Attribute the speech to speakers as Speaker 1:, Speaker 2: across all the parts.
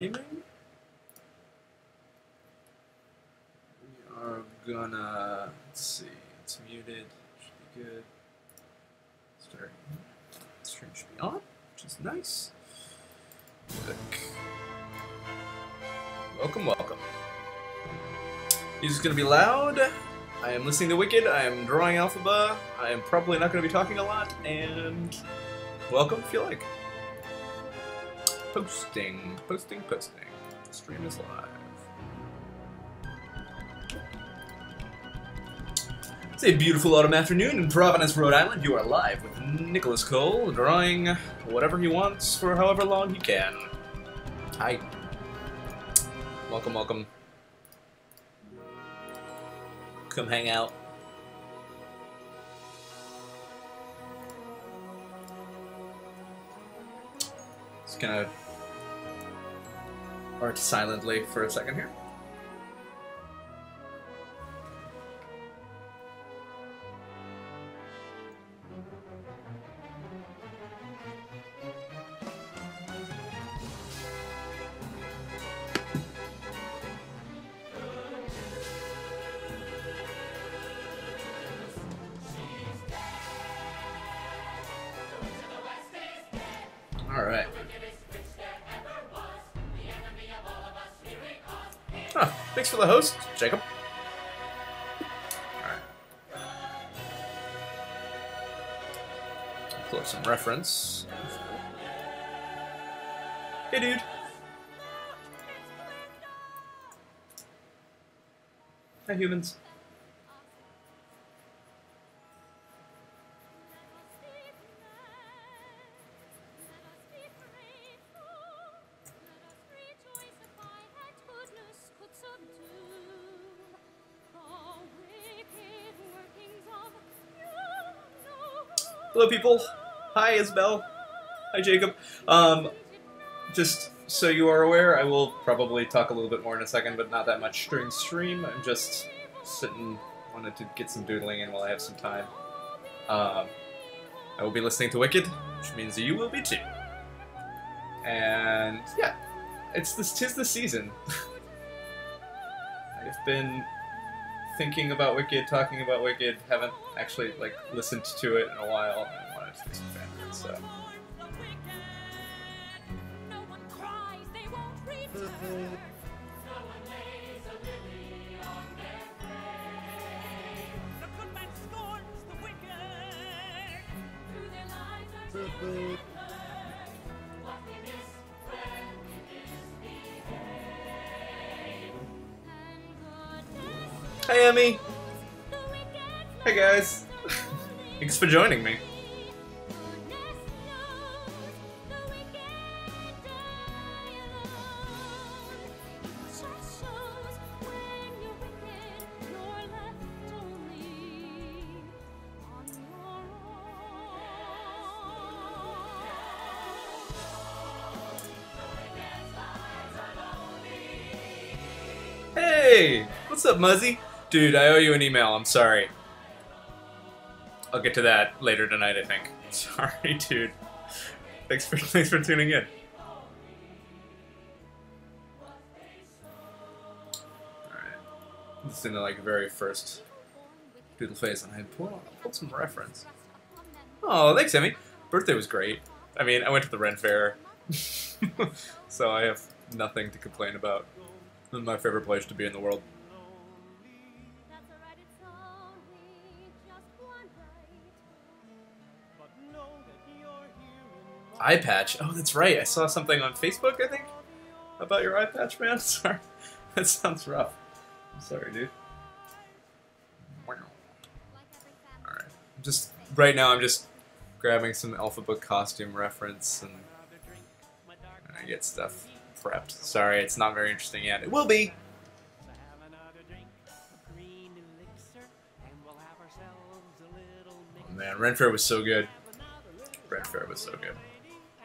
Speaker 1: Gaming. We are gonna let's see. It's muted. Should be good. Start. Stream should be on, which is nice. Click. Welcome, welcome. Music's gonna be loud. I am listening to Wicked. I am drawing Elphaba. I am probably not gonna be talking a lot. And welcome if you like. Posting, posting, posting. Stream is live. It's a beautiful autumn afternoon in Providence, Rhode Island. You are live with Nicholas Kole, drawing whatever he wants for however long he can. Hi. Welcome, welcome. Come hang out. Gonna art silently for a second here. The host, Jacob. Alright. Pull up some reference. Hey, dude. Hi, humans. People. Hi, Isabel. Hi, Jacob. Um, just so you are aware, I will probably talk a little bit more in a second, but not that much during stream. I'm just sitting, wanted to get some doodling in while I have some time. Um, I will be listening to Wicked, which means you will be too. And yeah, it's this tis the season. I've been thinking about Wicked, talking about Wicked, haven't actually like listened to it in a while, and so. Hi, Emmy. Hey, guys. Thanks for joining me. Hey, what's up, Muzzy? Dude, I owe you an email. I'm sorry. I'll get to that later tonight, I think. Sorry, dude. Thanks for thanks for tuning in. Alright. This is in the like very first doodle face and I pulled, pulled some reference. Oh, thanks, Emmy. Birthday was great. I mean, I went to the Ren Fair, so I have nothing to complain about. My favorite place to be in the world. Eye patch. Oh, that's right. I saw something on Facebook, I think, about your eye patch, man. Sorry. That sounds rough. I'm sorry, dude. Alright. Just, right now, I'm just grabbing some Elphaba costume reference and, I get stuff prepped. Sorry, it's not very interesting yet. It will be! Oh man, Renfair was so good. Renfair was so good.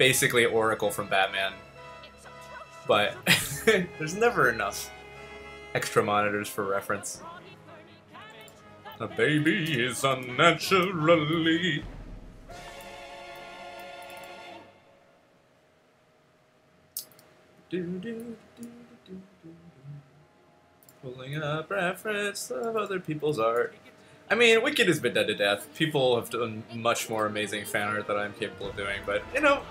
Speaker 1: basically Oracle from Batman. But there's never enough extra monitors for reference. A baby is unnaturally. Do, do, do. Pulling up reference of other people's art. I mean, Wicked has been dead to death. People have done much more amazing fan art that I'm capable of doing, but you know,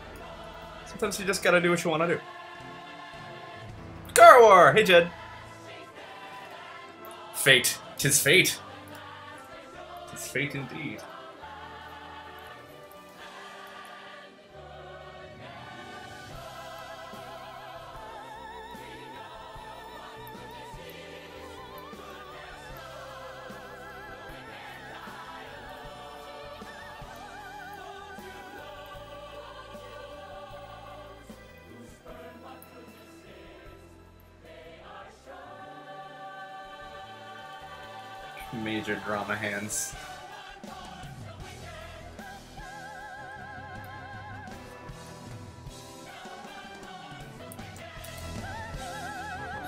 Speaker 1: sometimes you just gotta do what you want to do. Garwar! Hey, Jed. Fate. Tis fate. Tis fate indeed. Drama hands.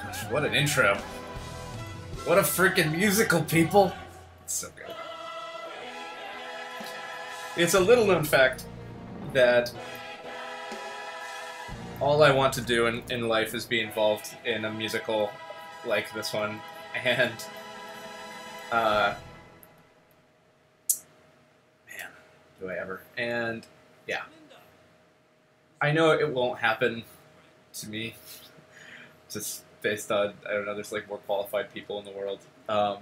Speaker 1: Gosh, what an intro. What a freaking musical, people. It's so good. It's a little known fact that all I want to do in, in life is be involved in a musical like this one. And uh, man, do I ever? And yeah, I know it won't happen to me, just based on I don't know. There's like more qualified people in the world, um,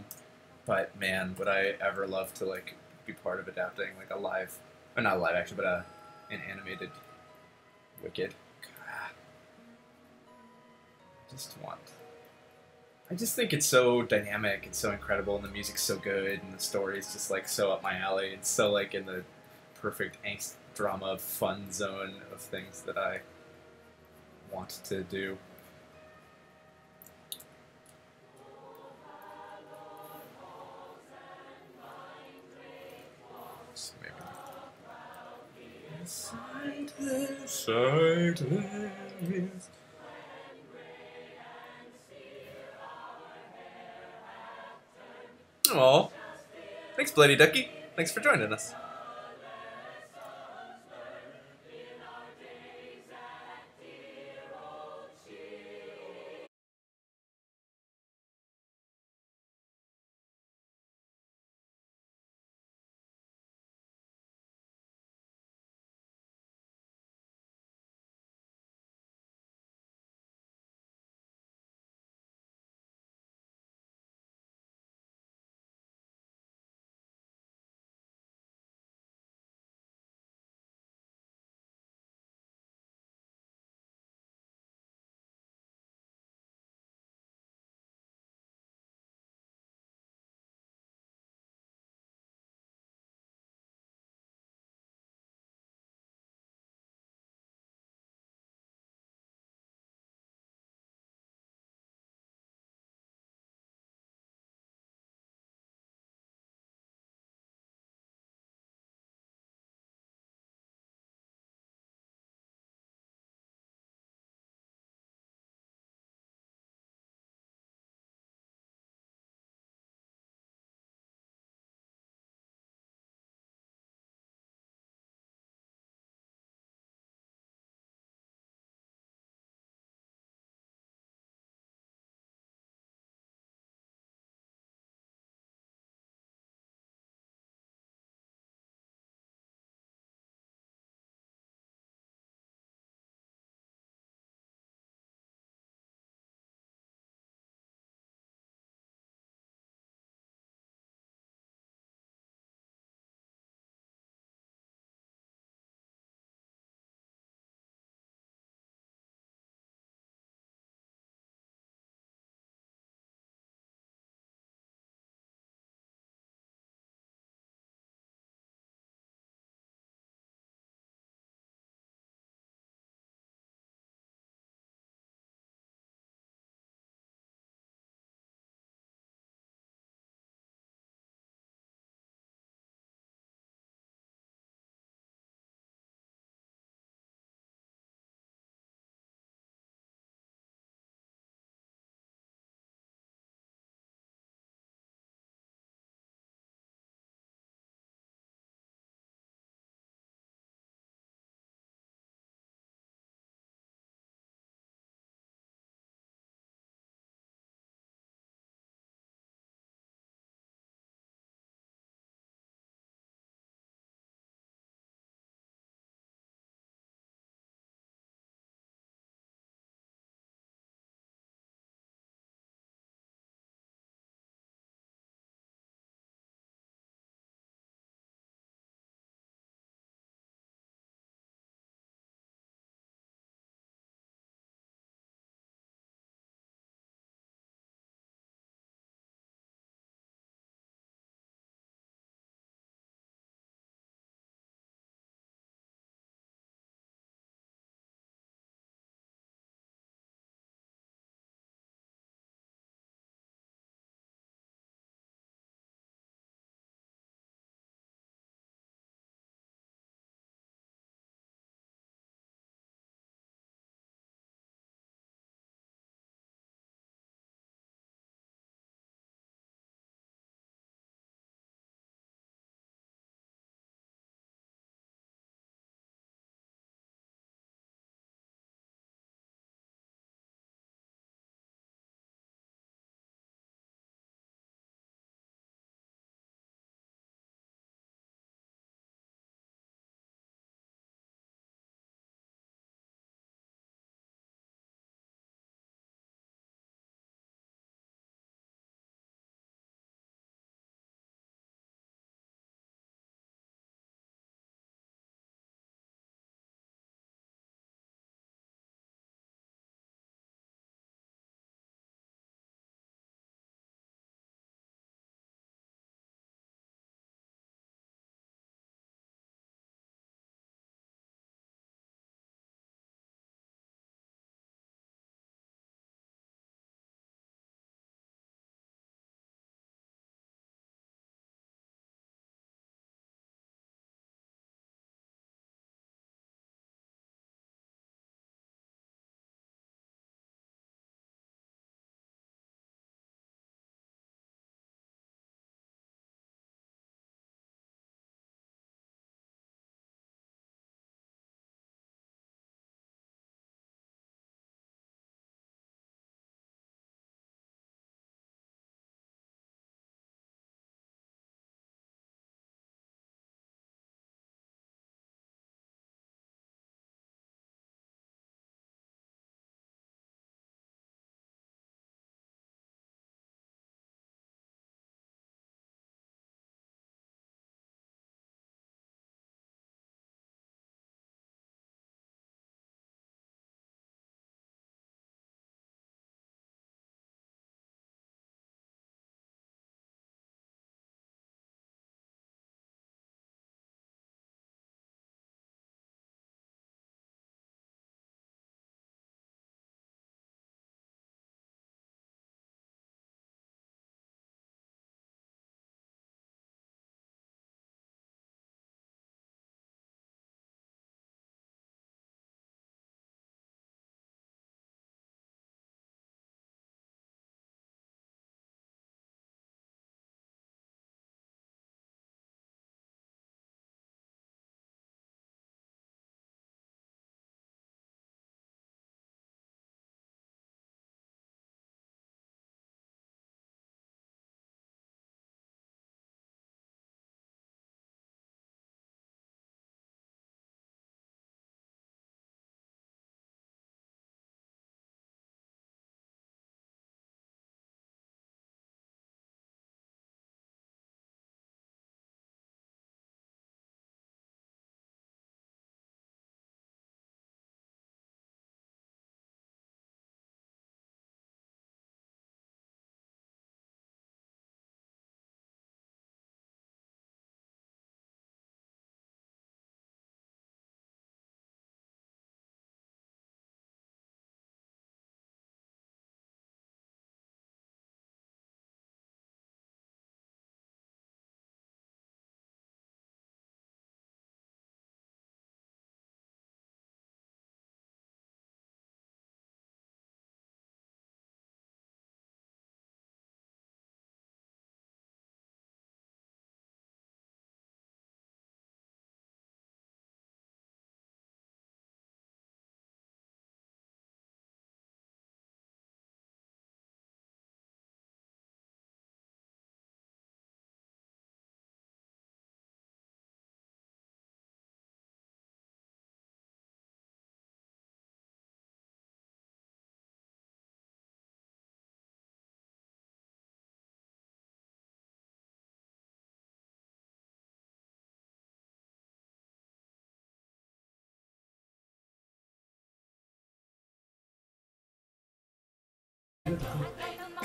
Speaker 1: but man, would I ever love to like be part of adapting like a live, or not a live action, but a an animated Wicked. God. Just want I just think it's so dynamic and so incredible, and the music's so good, and the story's just like so up my alley. It's so like in the perfect angst drama fun zone of things that I want to do. So maybe. Aw. Thanks, Bloody Ducky. Thanks for joining us.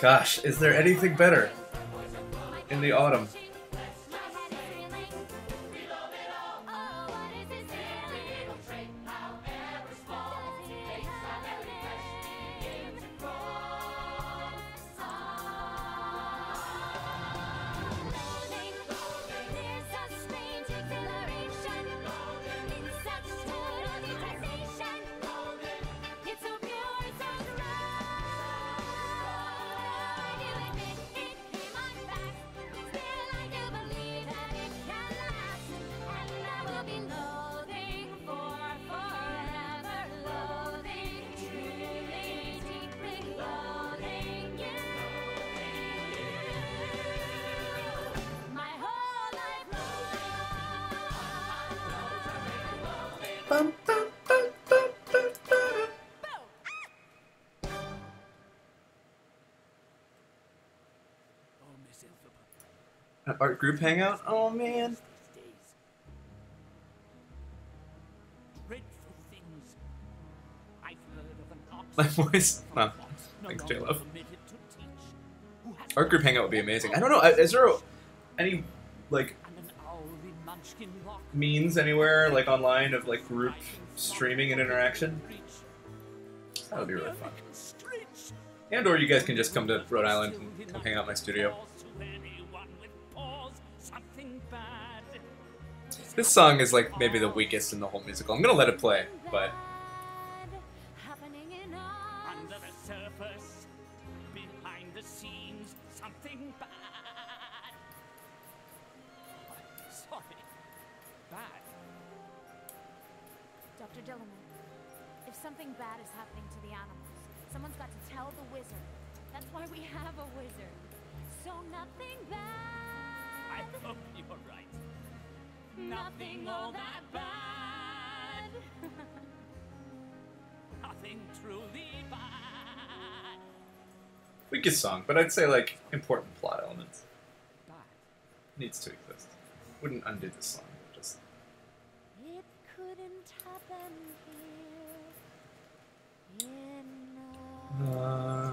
Speaker 1: Gosh, is there anything better in the autumn? Group hangout? Oh man.
Speaker 2: Dreadful things. I've heard of an.
Speaker 1: My voice. Wow. Thanks,
Speaker 2: longer
Speaker 1: J-Lo.
Speaker 2: permitted to teach, who has
Speaker 1: Art group hangout would be amazing. I don't know. Is there any like
Speaker 2: and an owl in Munchkin Rock.
Speaker 1: means anywhere like online of like group streaming and interaction? That would be really fun. And or you guys can just come to Rhode Island and come hang out in my studio. This song is like maybe the weakest in the whole musical. I'm gonna let it play, but weakest song. But I'd say like important plot elements needs to exist. Wouldn't undo this song. Just
Speaker 3: it couldn't happen here.
Speaker 1: Uh,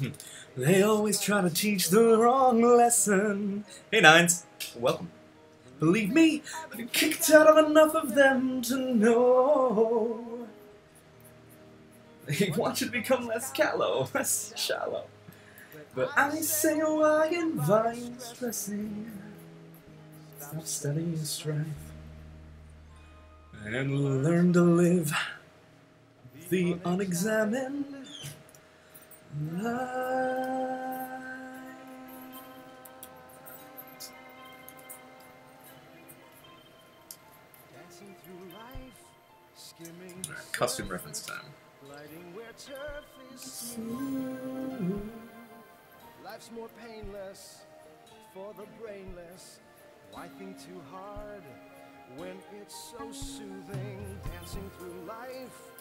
Speaker 1: they always try to teach the wrong lesson. Hey Nines, welcome. Believe me, I've been kicked out of enough of them to know. They want you to become less callow, less shallow. But I say oh, why invite stressing? Stop studying strife and learn to live the unexamined life.
Speaker 4: dancing through life, skimming the
Speaker 1: Alright, costume reference time.
Speaker 4: surface, gliding where turf is smooth. Life's more painless for the brainless. Why think too hard when it's so soothing? Dancing through life,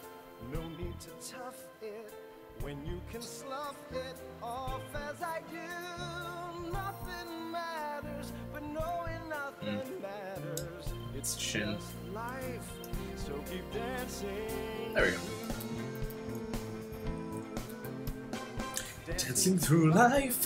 Speaker 4: no need to tough it when you can slough it off as I do. Nothing matters, but knowing nothing mm. matters. It's
Speaker 1: Shin.
Speaker 4: life, so keep dancing.
Speaker 1: There we go. Dancing through life.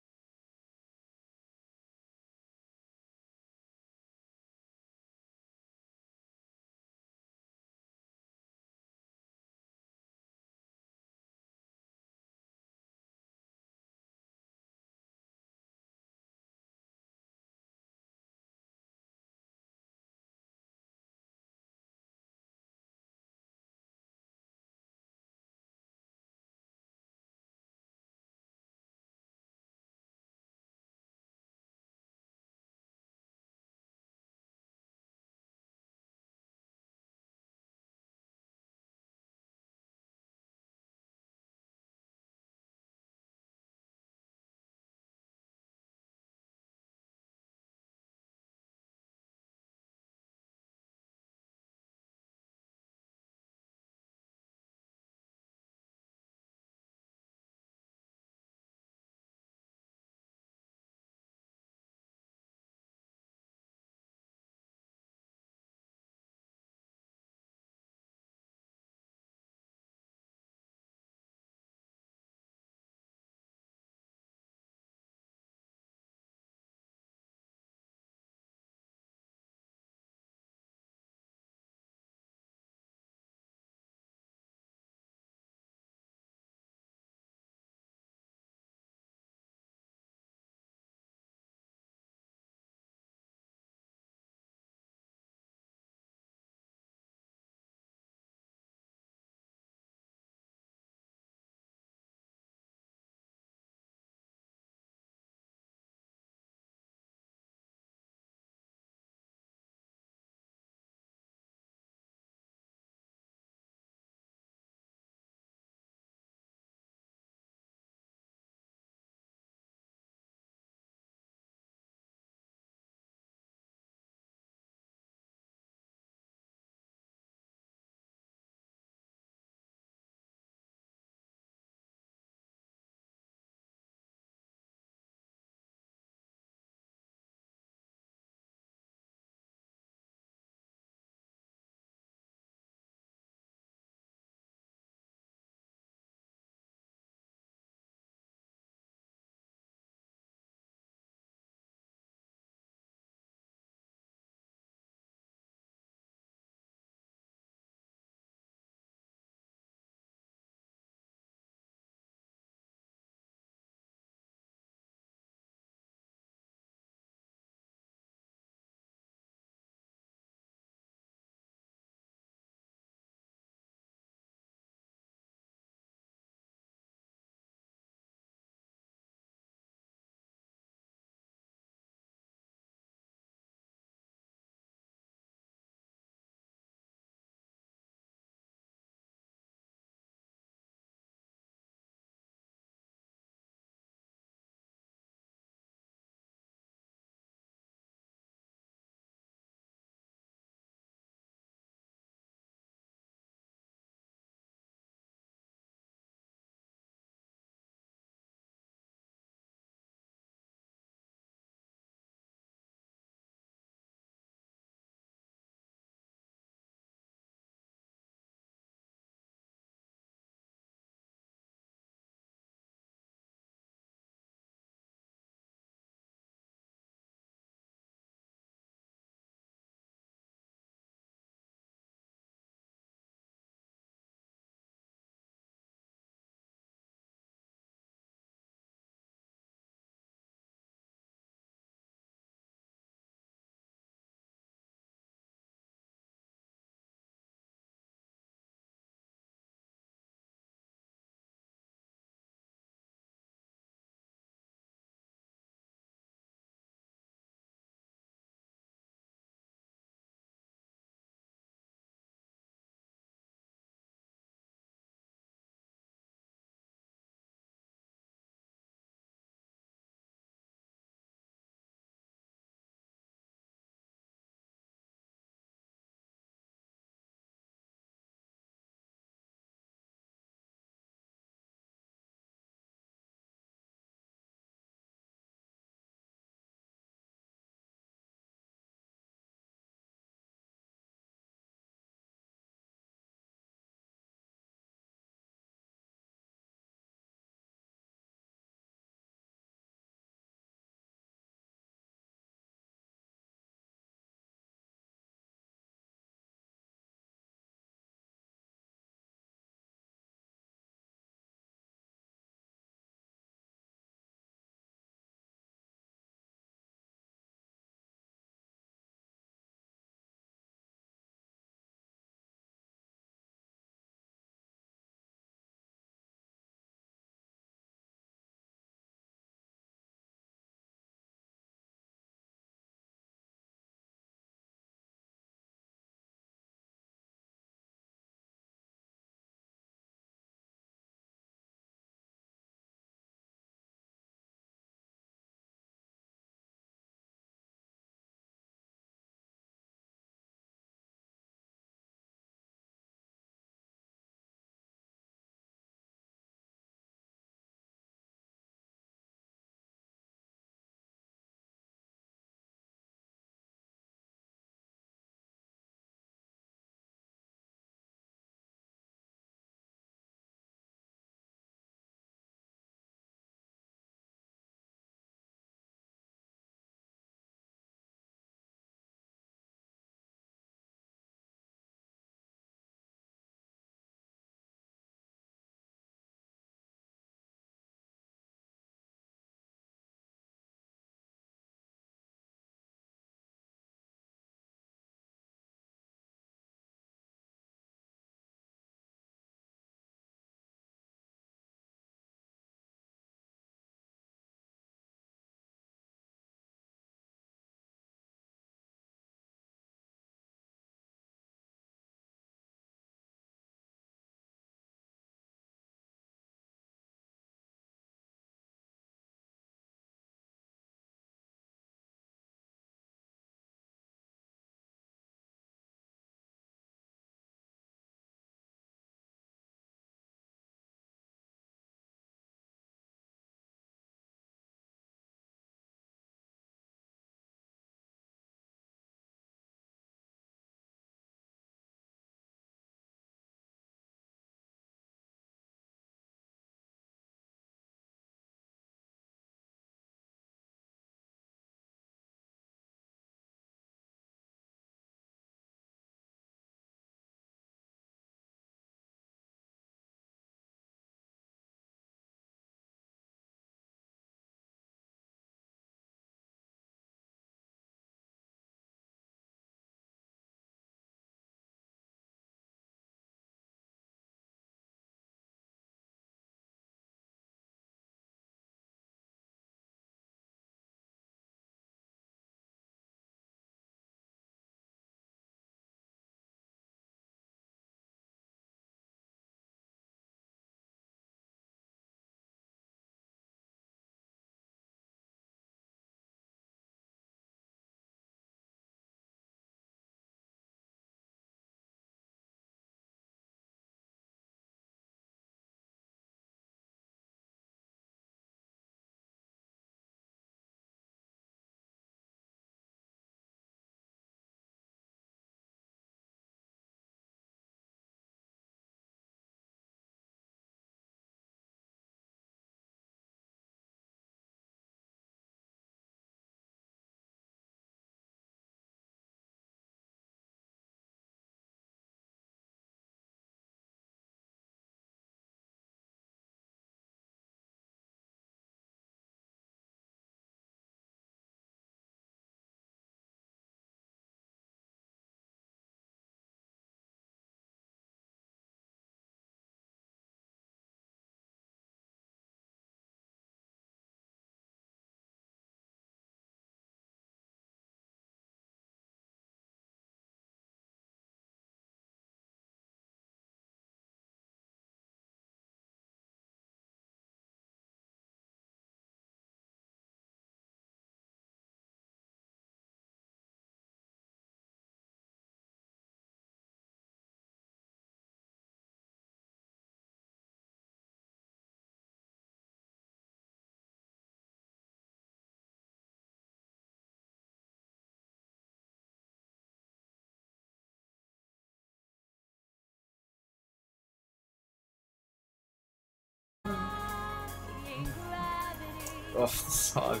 Speaker 3: Oh, the song.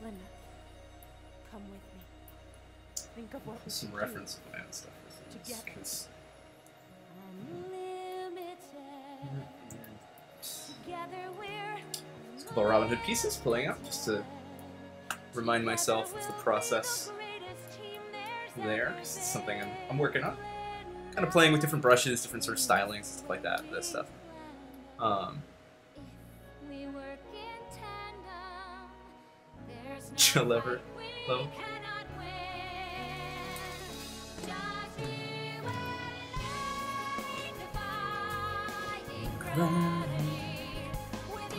Speaker 5: Glinda, come with me. Think of what we
Speaker 3: Some
Speaker 5: could do.
Speaker 3: reference plan stuff.
Speaker 5: Together.
Speaker 3: Because
Speaker 5: Unlimited. Together we're
Speaker 3: a couple of Robin Hood pieces pulling up just to remind myself of the process there. 'cause it's something I'm, I'm working on. Kind of playing with different brushes, different sort of stylings, stuff like that. This stuff. Um, Chill
Speaker 5: you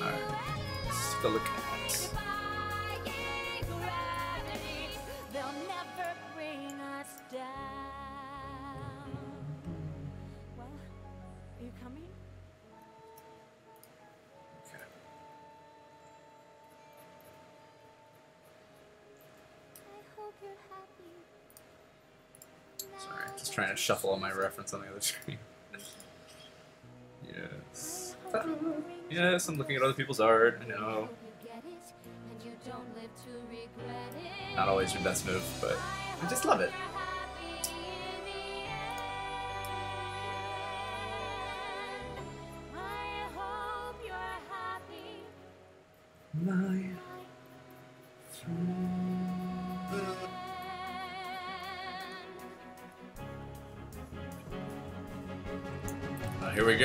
Speaker 3: Alright. let's take a look shuffle all my reference on the other screen. yes. Yes, I'm looking at other people's art. I know. Not always your best move, but I just love it.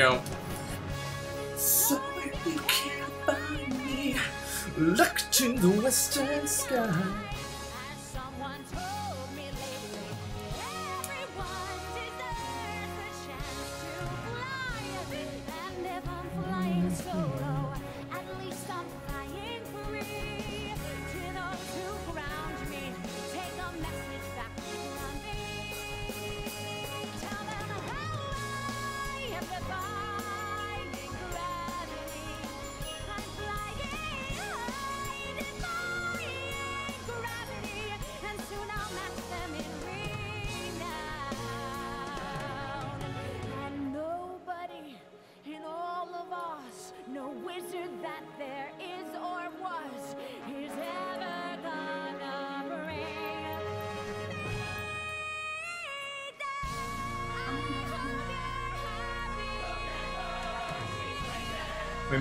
Speaker 3: Go. Somewhere you can't find me. Look to the western sky.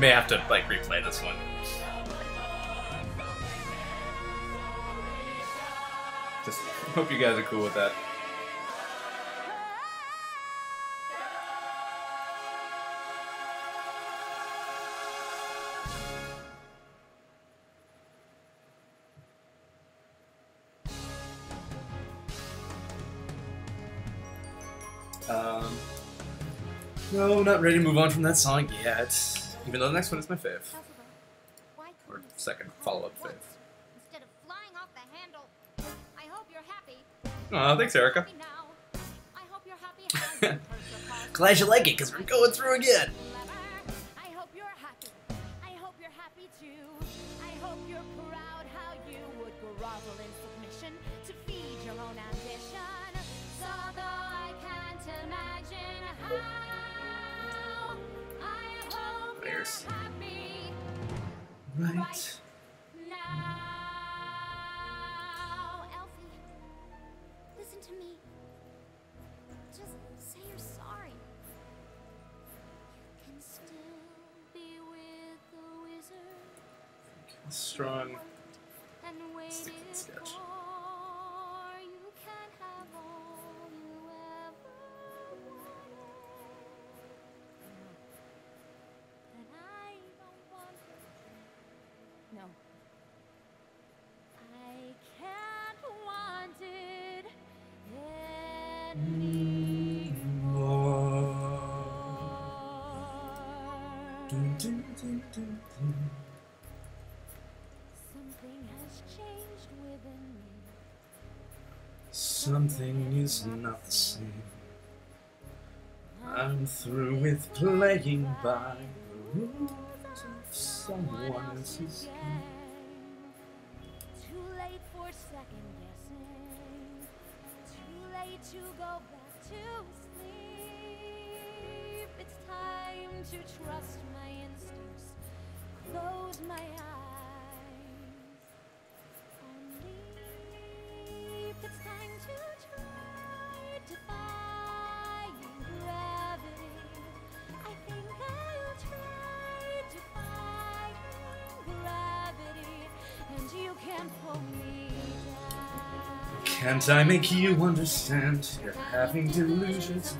Speaker 3: May have to like replay this one. Just hope you guys are cool with that. Um, no, not ready to move on from that song yet. Even though the next one is my fave.
Speaker 5: Why
Speaker 3: Or second follow-up fave.
Speaker 5: Instead of flying off the handle, I hope you're happy.
Speaker 3: Aw, thanks, Erica.
Speaker 5: Happy now. I hope you're happy. how you persevere.
Speaker 3: Glad you like it, because we're going through again. Right.
Speaker 5: now. Elphie, listen to me. Just say you're sorry. You can still be with the wizard.
Speaker 3: Strong.
Speaker 5: Something
Speaker 3: is not the same. I'm through with playing by the rules of someone else's game.
Speaker 5: Too late for second guessing.
Speaker 1: Too late to go back to sleep. It's time to trust my eyes. Only if it's time to try defying gravity, I think I'll try defying gravity, and you can pull me down.
Speaker 3: Can't I make you understand? You're having delusions. Of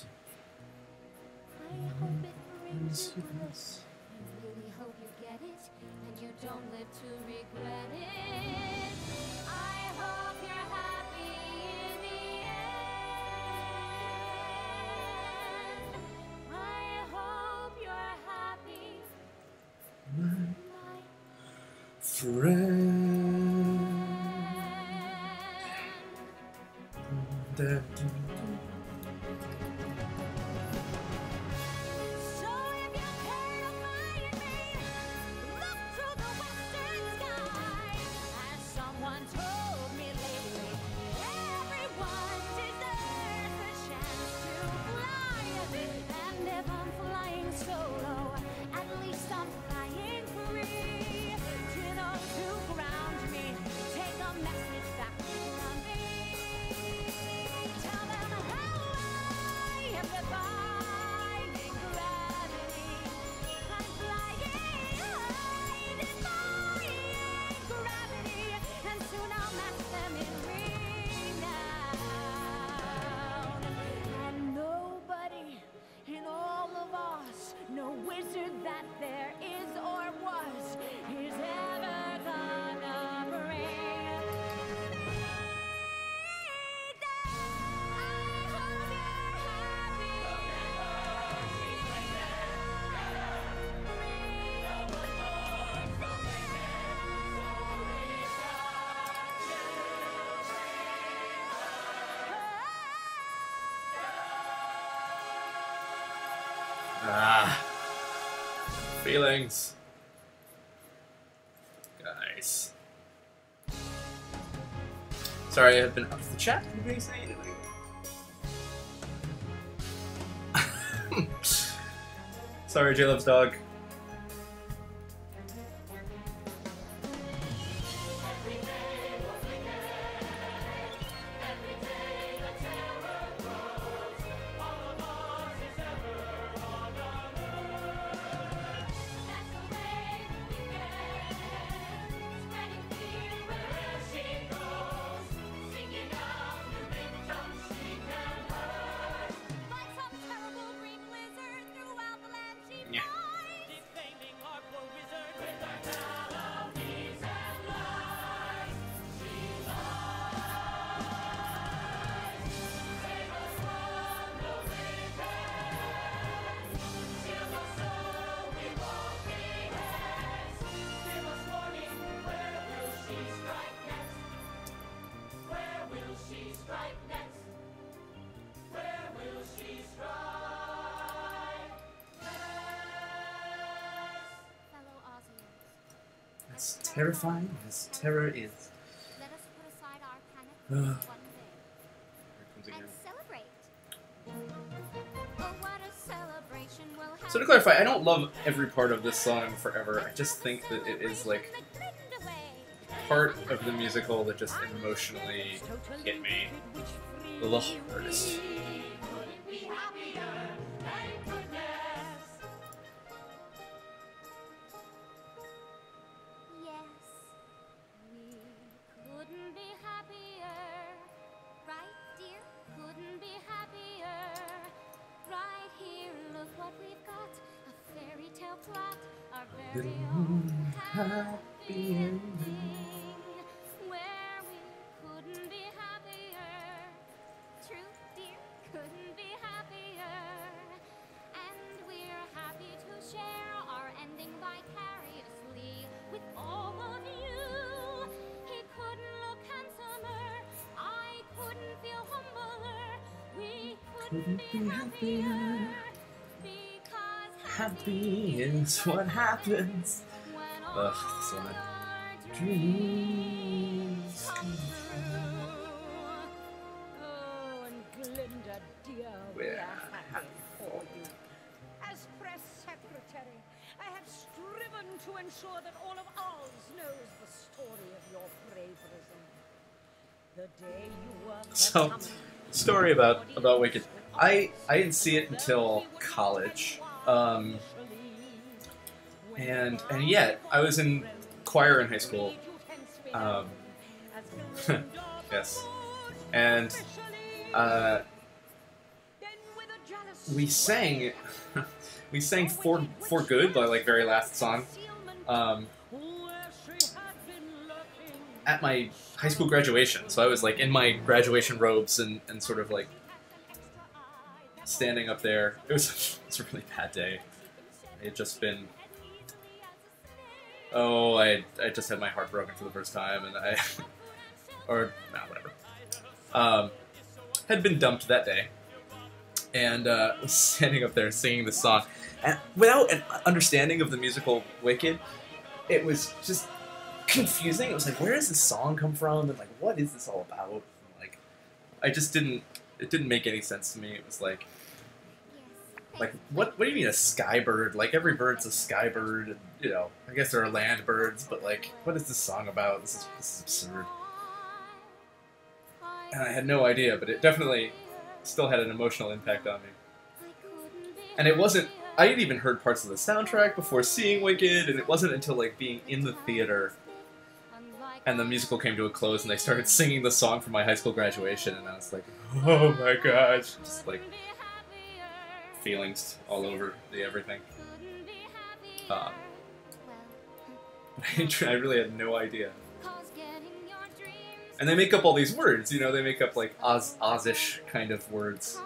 Speaker 1: I hope it brings. I really hope you get it, and you don't live to regret it. I hope you're happy in the end. I hope you're happy. My,
Speaker 3: friend. friend. feelings. Guys. Sorry, I've been up to the chat. Anybody say anything? Sorry, J-Love's dog.
Speaker 1: Terrifying as terror is.
Speaker 3: Let us put aside our panic for one day
Speaker 1: Here it comes
Speaker 3: and celebrate. Oh, what a celebration we'll have.
Speaker 1: So to clarify, I don't love every part of this song forever. I just think that it is like part of the musical that just emotionally hit me a little hardest. Little
Speaker 3: own
Speaker 1: happy ending. What happens. Ugh, this
Speaker 3: our
Speaker 1: Dreams
Speaker 3: come
Speaker 1: come
Speaker 3: true.
Speaker 6: Oh, and Glinda, dear, we
Speaker 1: We're
Speaker 6: happy for you. As press secretary, I have striven to ensure that all of Oz knows the story of your braverism. The day you were
Speaker 1: So, Story about about Wicked. I I didn't see it until college. Um, and and yet I was in choir in high school. Um, yes, and uh, we sang we sang for for good the like very last song um, at my high school graduation. So I was like in my graduation robes and, and sort of like standing up there. It was, it was a really bad day. It had just been oh I I just had my heart broken for the first time and I or no whatever. Um, had been dumped that day and uh, was standing up there singing the song. And without an understanding of the musical Wicked it was just confusing. It was like where does this song come from? And like what is this all about? And, like I just didn't it didn't make any sense to me. It was like like what what do you mean a sky bird like every bird's a sky bird you know i guess there are land birds but like what is this song about? This is, this is absurd. And i had no idea but it definitely still had an emotional impact on me. And it wasn't i had even heard parts of the soundtrack before seeing wicked and it wasn't until like being in the theater and the musical came to a close and they started singing the song for my high school graduation and i was like oh my gosh just like feelings all over the everything Um, I really had no idea. And they make up all these words, you know, they make up like Oz Ozish kind of words.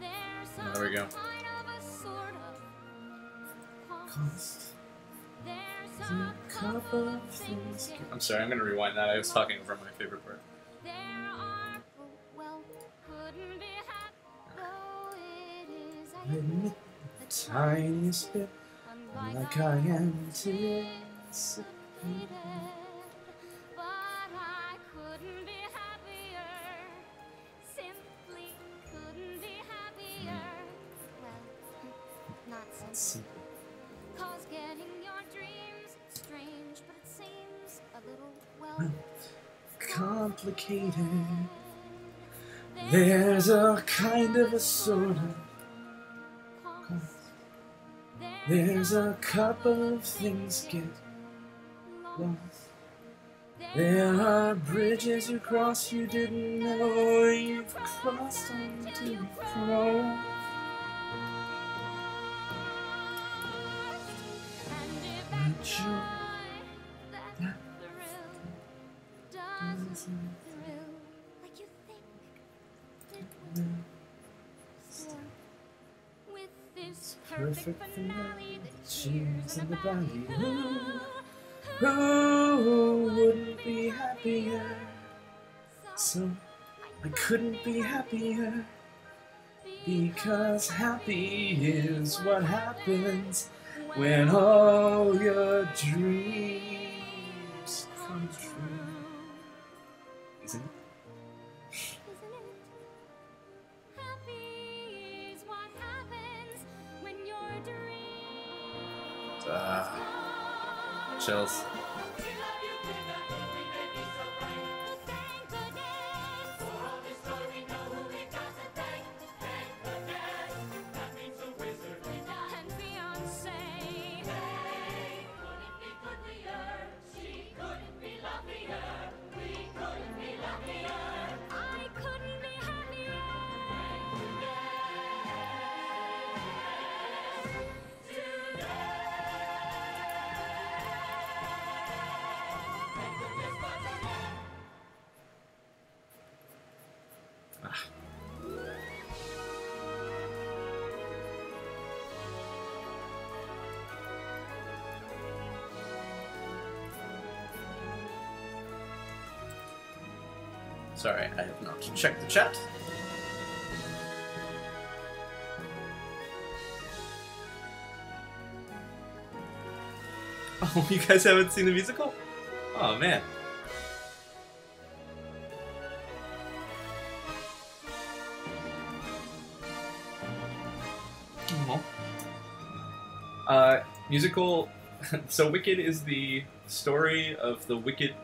Speaker 1: Oh, there we go. I'm sorry, I'm gonna rewind that. I was talking over my favorite part.
Speaker 3: Is, I admit, the
Speaker 1: Tiniest bit like I am anticipated.
Speaker 3: But I couldn't be happier. Simply couldn't be happier. Well, not simply. Cause getting your dreams strange, but it seems a little well
Speaker 1: Complicated. There's a kind of a sort of. There's a couple of things get lost. There are bridges you cross you didn't know you've crossed until you
Speaker 3: if
Speaker 1: joy
Speaker 3: joy, that doesn't perfect finale that
Speaker 1: cheers in the
Speaker 3: valley. who,
Speaker 1: Who wouldn't be happier?
Speaker 3: So
Speaker 1: I couldn't be happier because happy is what happens When all your dreams Ah, chills. Sorry, I have not checked the chat. Oh, you guys haven't seen the musical? Oh man. Uh, musical. So Wicked is the story of the Wicked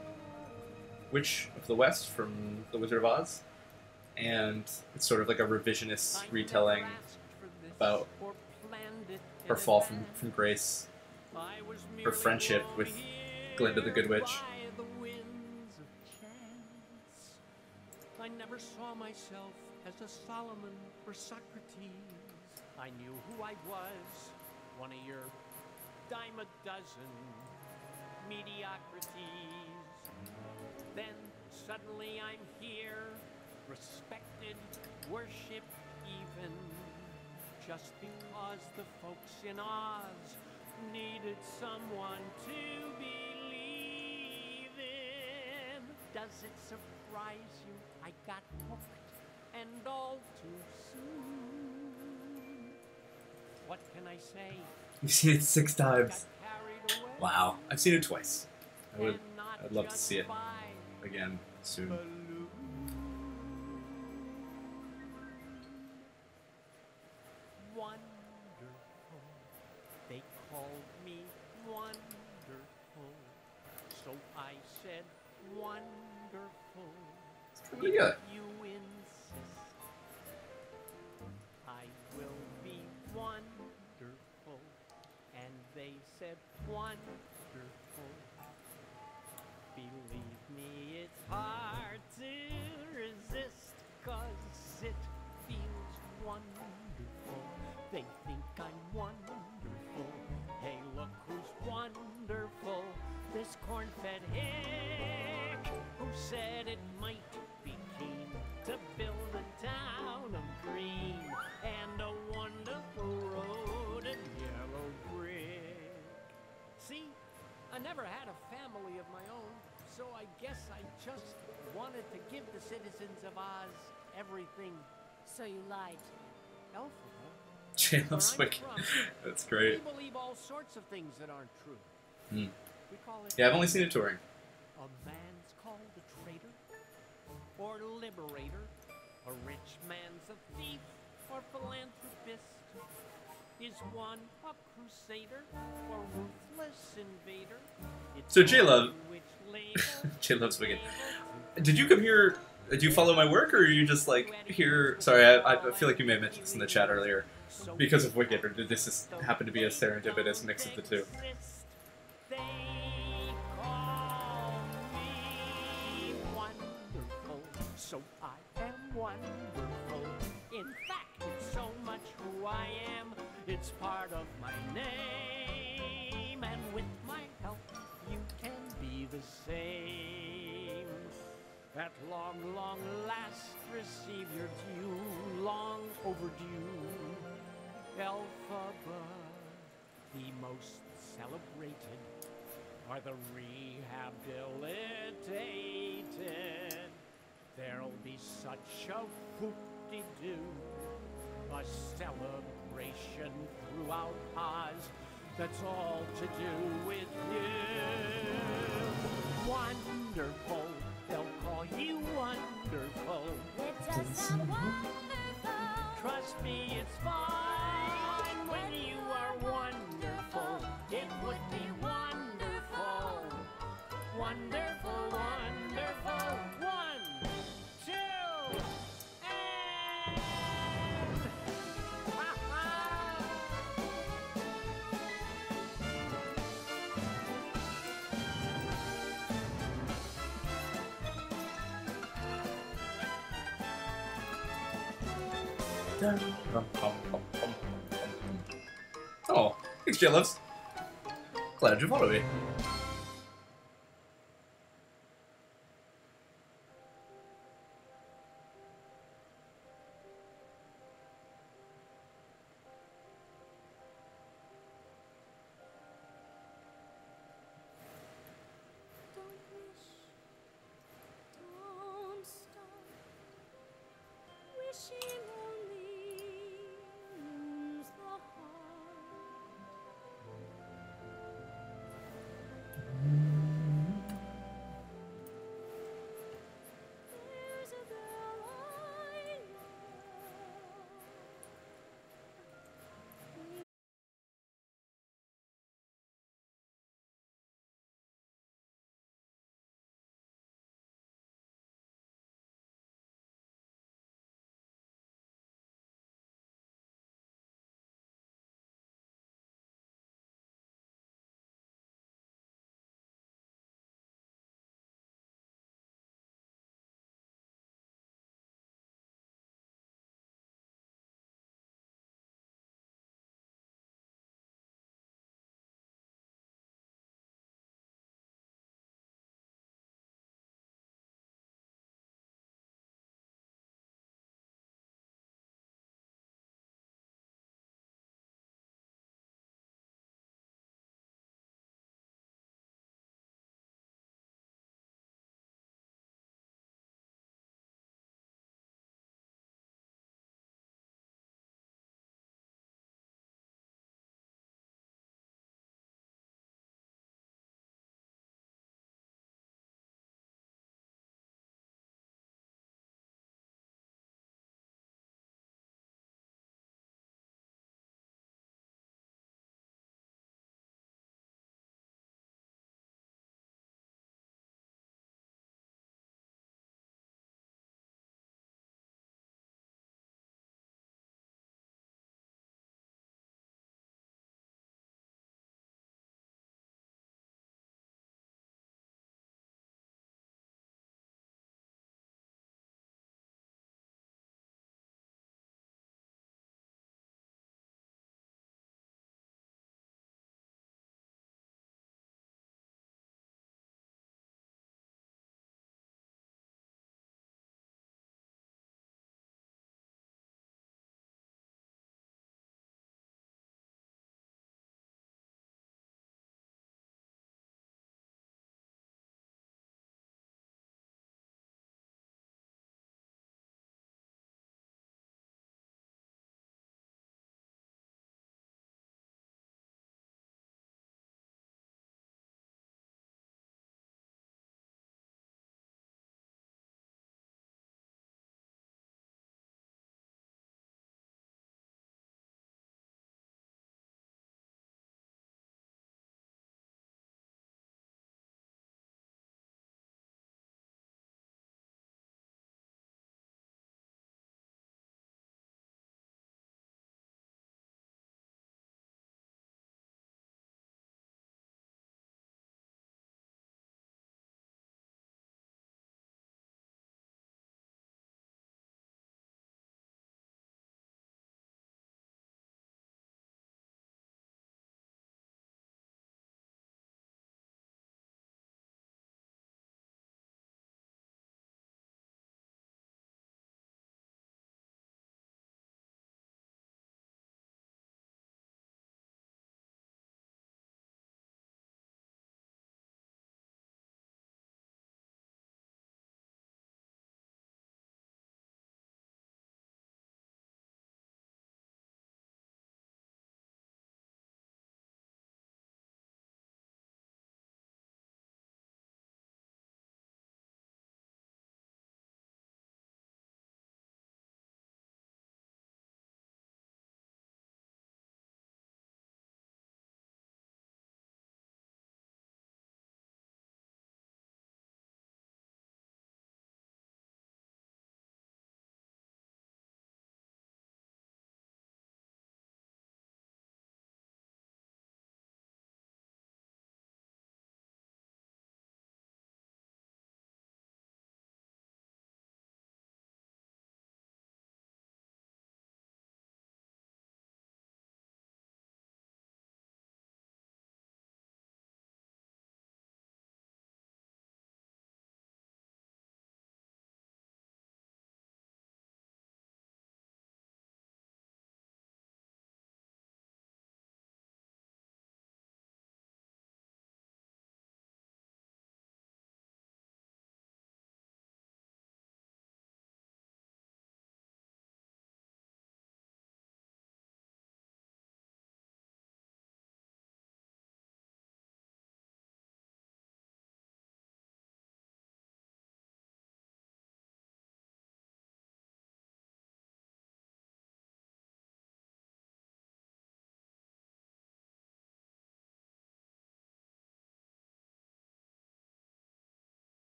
Speaker 1: Witch of the West from The Wizard of Oz, and it's sort of like a revisionist retelling about her fall from, from grace, her friendship with Glinda the Good Witch.
Speaker 2: I never saw myself as a Solomon or Socrates. I knew who I was, one of your dime a dozen mediocrities. Then suddenly I'm here, respected, worshipped even, just because the folks in Oz needed someone to believe in. Does it surprise you? I got hooked and all too soon. What can I say?
Speaker 1: You've seen it six times. Wow, I've seen it twice. I would I'd love to see it
Speaker 2: by
Speaker 1: again soon.
Speaker 2: Wonderful, they called me wonderful, so I said wonderful.
Speaker 1: Pretty good.
Speaker 2: You insist, I will be wonderful, and they said wonderful. Believe me, it's hard to resist, cause it feels wonderful. They think I'm wonderful. Hey, look who's wonderful. This corn-fed hick who said it might be keen to build a town of green and a wonderful road and yellow brick. See, I never had a family of my own, so I guess I just wanted to give the citizens of Oz everything.
Speaker 6: So you lied.
Speaker 2: Elphaba.
Speaker 1: Jay loves
Speaker 2: Where I'm
Speaker 1: Wicked.
Speaker 2: from,
Speaker 1: That's
Speaker 2: We
Speaker 1: great.
Speaker 2: believe all sorts of things that aren't true.
Speaker 1: Hmm.
Speaker 2: We call it
Speaker 1: Yeah, I've only seen it touring.
Speaker 2: a man's called a traitor or liberator. A rich man's a thief or philanthropist. Is one a crusader or ruthless invader? It's
Speaker 1: So
Speaker 2: which label
Speaker 1: Jay loves Wicked. Did you come here? Uh, do you follow my work, or are you just like here? Sorry, I, I feel like you may have mentioned this in the chat earlier. Because of Wicked, or did this just happen to be a serendipitous mix of the two?
Speaker 2: They call me wonderful, so I am wonderful. In fact, it's so much who I it's part of my name. And with my help, you can be the same. At long, long last, receive your due, long overdue. Elphaba, the most celebrated, are the rehabilitated. There'll be such a whoop-de-doo, a celebration throughout Oz. That's all to do with you. Wonderful, they'll call you wonderful.
Speaker 3: It does sound wonderful.
Speaker 2: Trust me, it's fine when you are wonderful. It would be wonderful. Wonderful, wonderful.
Speaker 1: Oh, thanks, Jellips. Glad you followed me.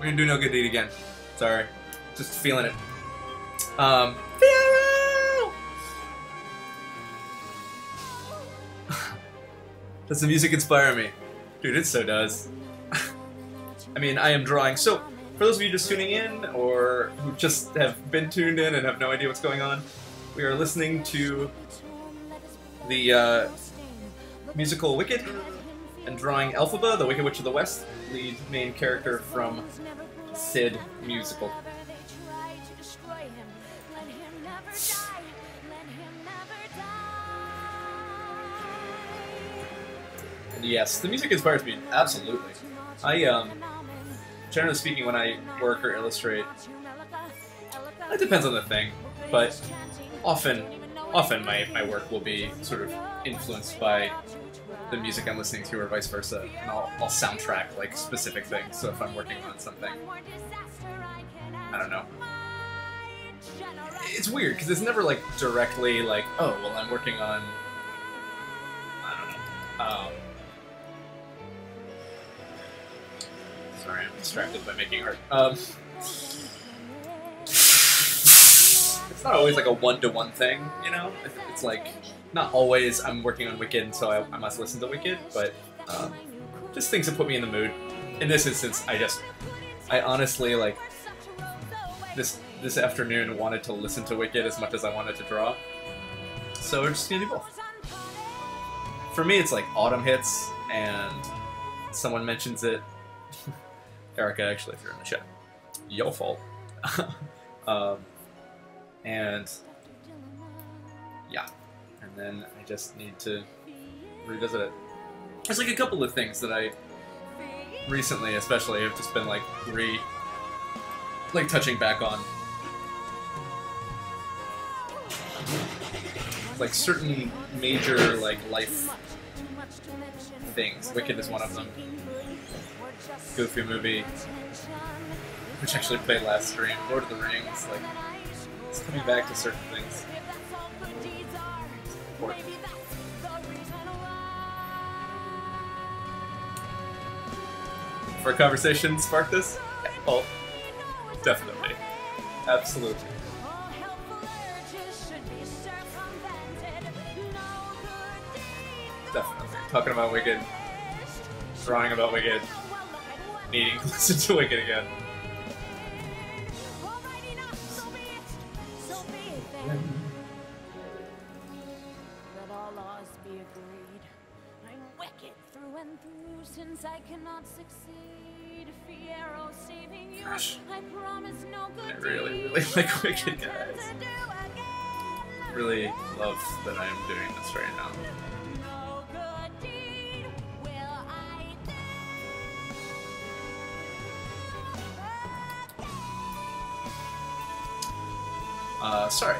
Speaker 1: We're gonna do no good deed again. Sorry, just feeling it. Um, does the music inspire me, dude? It so does. I mean, I am drawing. So, for those of you just tuning in, or who just have been tuned in and have no idea what's going on, we are listening to the uh, musical Wicked and drawing Elphaba, the Wicked Witch of the West, lead main character from Sid musical. And yes, the music inspires me absolutely. I um, generally speaking, when I work or illustrate, it depends on the thing, but often, often my, my work will be sort of influenced by the music I'm listening to, or vice versa, and I'll, I'll soundtrack like specific things. So if I'm working on something, I don't know. It's weird because it's never like directly like, oh, well, I'm working on. I don't know. Um, sorry, I'm distracted by making art. Um, it's not always like a one-to-one thing, you know. It's like not always I'm working on Wicked, so I, I must listen to Wicked, but um, just things that put me in the mood. In this instance, I just, I honestly like this this afternoon wanted to listen to Wicked as much as I wanted to draw, so we're just gonna do both. For me, it's like autumn hits, and someone mentions it. Erica actually if you're in the chat. your fault. um, and and then I just need to revisit it. There's like a couple of things that I recently, especially, have just been like re, like touching back on. Like certain major like life things. Wicked is one of them. Goofy movie, which actually played last stream. Lord of the Rings, like it's coming back to certain things. For a conversation, spark this? Yeah, oh, definitely. Absolutely. Definitely. Talking about Wicked, drawing about Wicked, needing to listen to Wicked again.
Speaker 3: Wicked through since I cannot succeed. Fiyero saving you.
Speaker 1: Gosh.
Speaker 3: I promise no good
Speaker 1: I really, really like Wicked, guys. Really love that I am doing this right now.
Speaker 3: No good deed will I.
Speaker 1: Uh, sorry.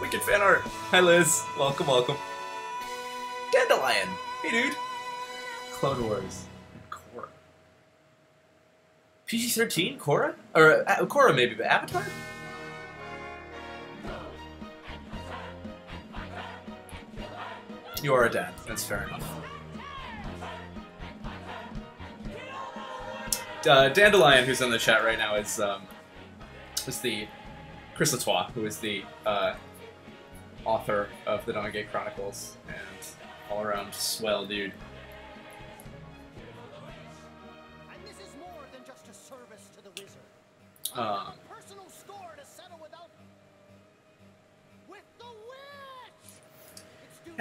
Speaker 1: Wicked fan art. Hi, Liz. Welcome, welcome. Dandelion. Hey, dude. Clone Wars. Korra. PG 13? Korra? Or, uh, Korra maybe, but Avatar? You are a dad. That's fair enough. Uh, Dandelion, who's in the chat right now, is um, is the Chris Latois, who is the uh, author of the Donagate Chronicles and all around swell dude.
Speaker 4: Due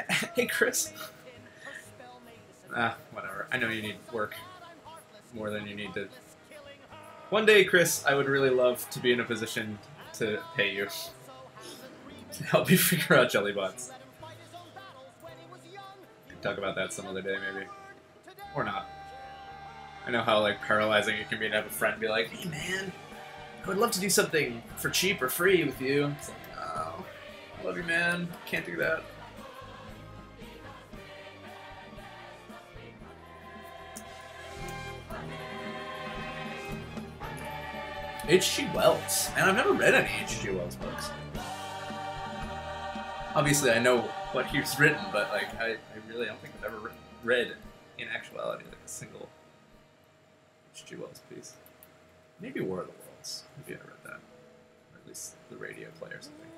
Speaker 1: hey, Chris. Ah, whatever. I know you need work
Speaker 4: God, I'm heartless.
Speaker 1: more than you need to.
Speaker 4: Heartless killing her.
Speaker 1: One day, Chris, I would really love to be in a position to pay you
Speaker 4: So hasn't reached
Speaker 1: to help you figure out jelly bots.
Speaker 4: let him fight his own battles when he was young.
Speaker 1: Talk about that some other day, maybe. Or not. I know how like paralyzing it can be to have a friend be like, "Hey, man, I would love to do something for cheap or free with you." It's like, oh, love you, man. Can't do that. H.G. Wells. And I've never read any H.G. Wells books. Obviously, I know what he's written, but like, I, I really don't think I've ever re- read, in actuality, like a single H.G. Wells piece.
Speaker 3: Maybe War of the Worlds. Maybe I read that. Or at least the radio play or something.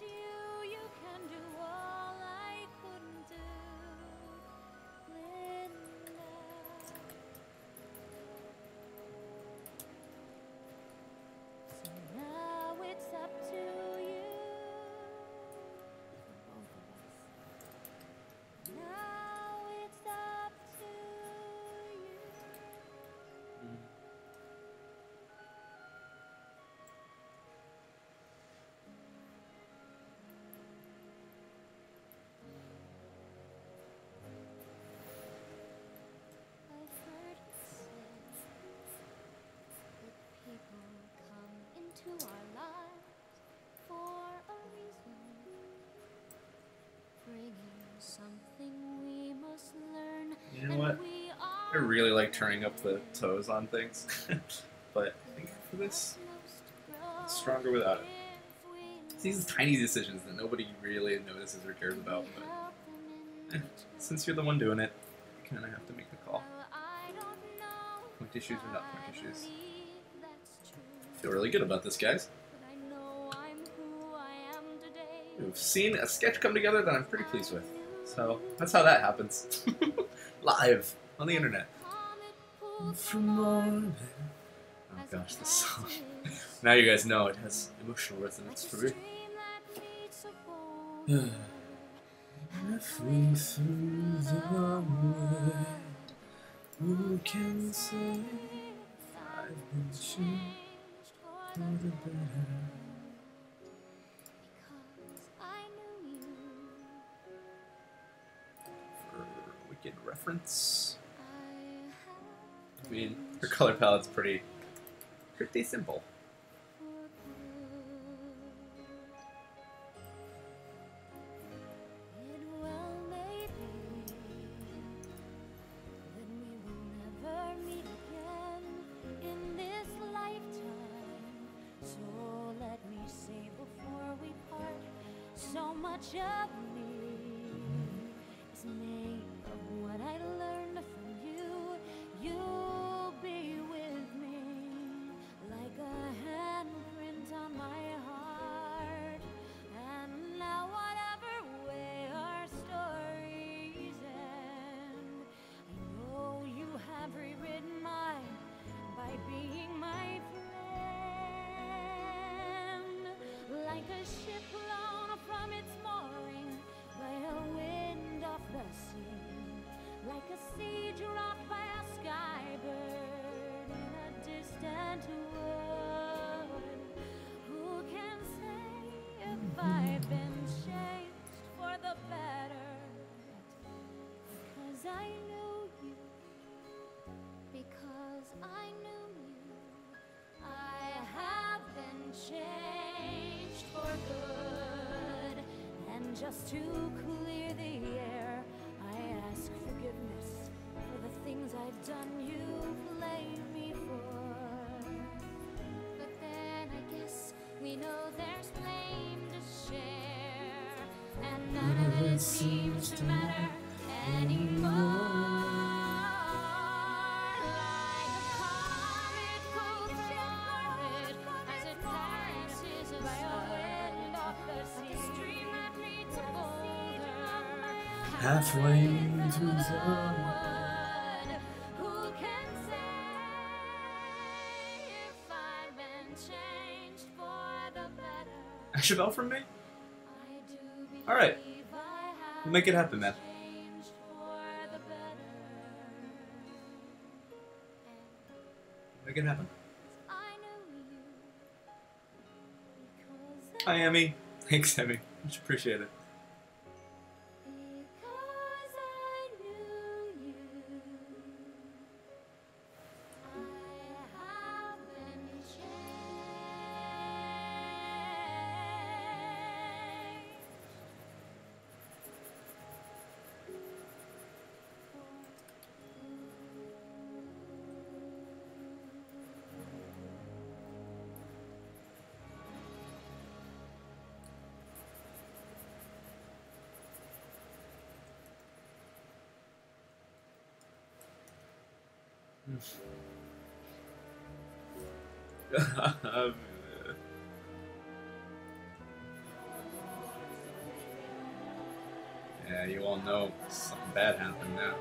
Speaker 1: You, you into our lives for a reason, bringing something we must learn.
Speaker 3: You know what? I really like turning up the toes on things, but I think for this, it's stronger without it. It's these tiny decisions that nobody really notices or cares about. But eh, since you're the one doing it, you kind of have to make the call. Point issues or not point issues. Feel really good about this, guys. We've seen a sketch come together that I'm pretty pleased with. So that's how that happens. Live on the internet. Oh gosh, this song. Now you guys know it has emotional resonance for me. Halfway through the world, who can say I've been changed for the better? For wicked reference. I mean, her color palette's pretty, pretty simple.
Speaker 1: To changed for the better?
Speaker 3: Ashabel from me?
Speaker 1: I do believe
Speaker 3: All right. We'll make it happen, man.
Speaker 1: changed for the better. And
Speaker 3: Make it happen.
Speaker 1: I knew you because
Speaker 3: Hi, Emmy. Thanks, Emmy. Much appreciate it.
Speaker 1: Yeah, you all know something bad happened now.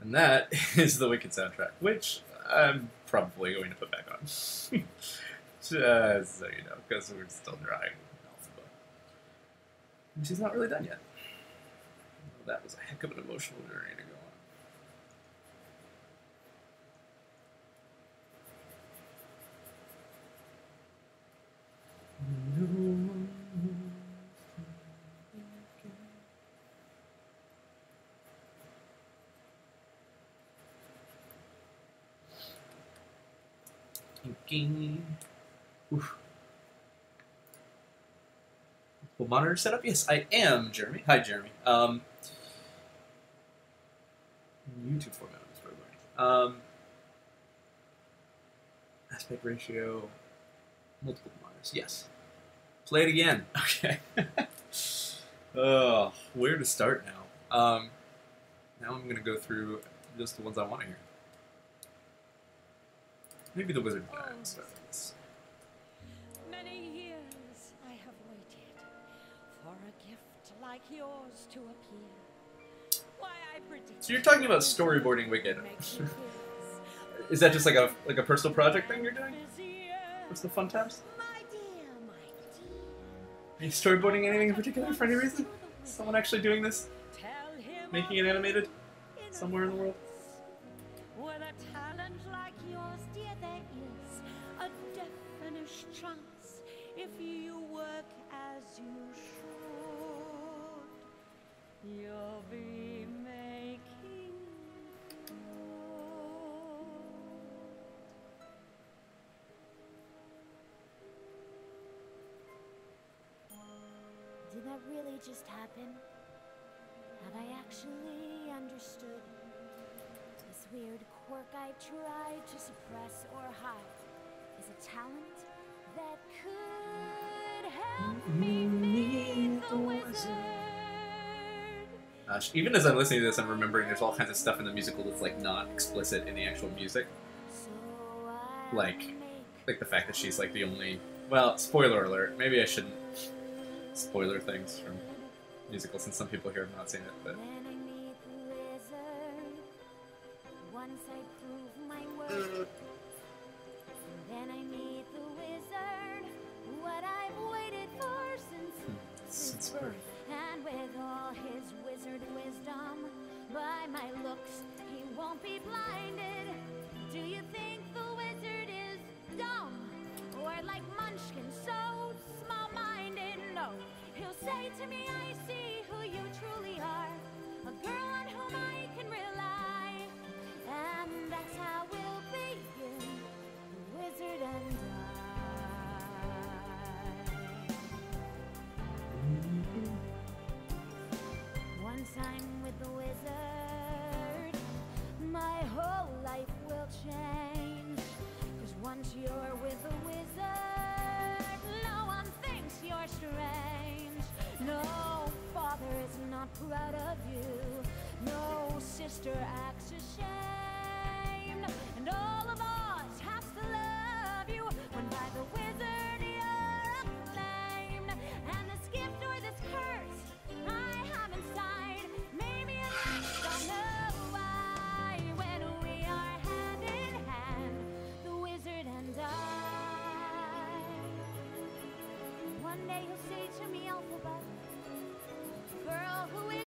Speaker 1: And that is the Wicked soundtrack, which I'm probably going to put back on. Just so you know, because we're still drawing. And she's not really done yet. That was a heck of an emotional journey to go on. Thinking. Oof. Well, monitor setup? Yes, I am, Jeremy. Hi, Jeremy. Um, YouTube format is learning. Um, aspect ratio, multiple monitors. Yes. Play it again. Okay. oh, where to start now? Um, now I'm gonna go through just the ones I want to hear. Maybe the Wizard of the
Speaker 6: for a gift like yours to appear. Why I predict
Speaker 1: So you're talking about storyboarding Wicked.
Speaker 6: makes you feel
Speaker 1: Is that just like a like a personal project thing you're doing? What's the fun times?
Speaker 6: My dear, my dear.
Speaker 1: Are you storyboarding anything in particular for any reason? Someone actually doing this? Making it animated? somewhere in the world?
Speaker 6: With a talent like yours, dear, there is a definite chance if you work as you should. You'll be making good.
Speaker 3: Did that really just happen? Have I actually understood? This weird quirk I tried to suppress or hide is a talent that could help me mm-hmm. meet the wizard.
Speaker 1: Even as I'm listening to this, I'm remembering there's all kinds of stuff in the musical that's like not explicit in the actual music. Like- Like the fact that she's like the only. Well, spoiler alert. Maybe I shouldn't spoiler things from musicals since some people here have not seen it. But
Speaker 3: looks, he won't be blinded. Do you think the wizard is dumb? Or like Munchkin, so small-minded? No, he'll say to me, I see who you truly are. A girl on whom I can rely. And that's how we'll begin, the wizard and I. One time with the wizard my whole life will change. Cause once you're with a wizard, no one thinks you're strange. No father is not proud of you, no sister acts ashamed, and all of us alphabet. Girl who is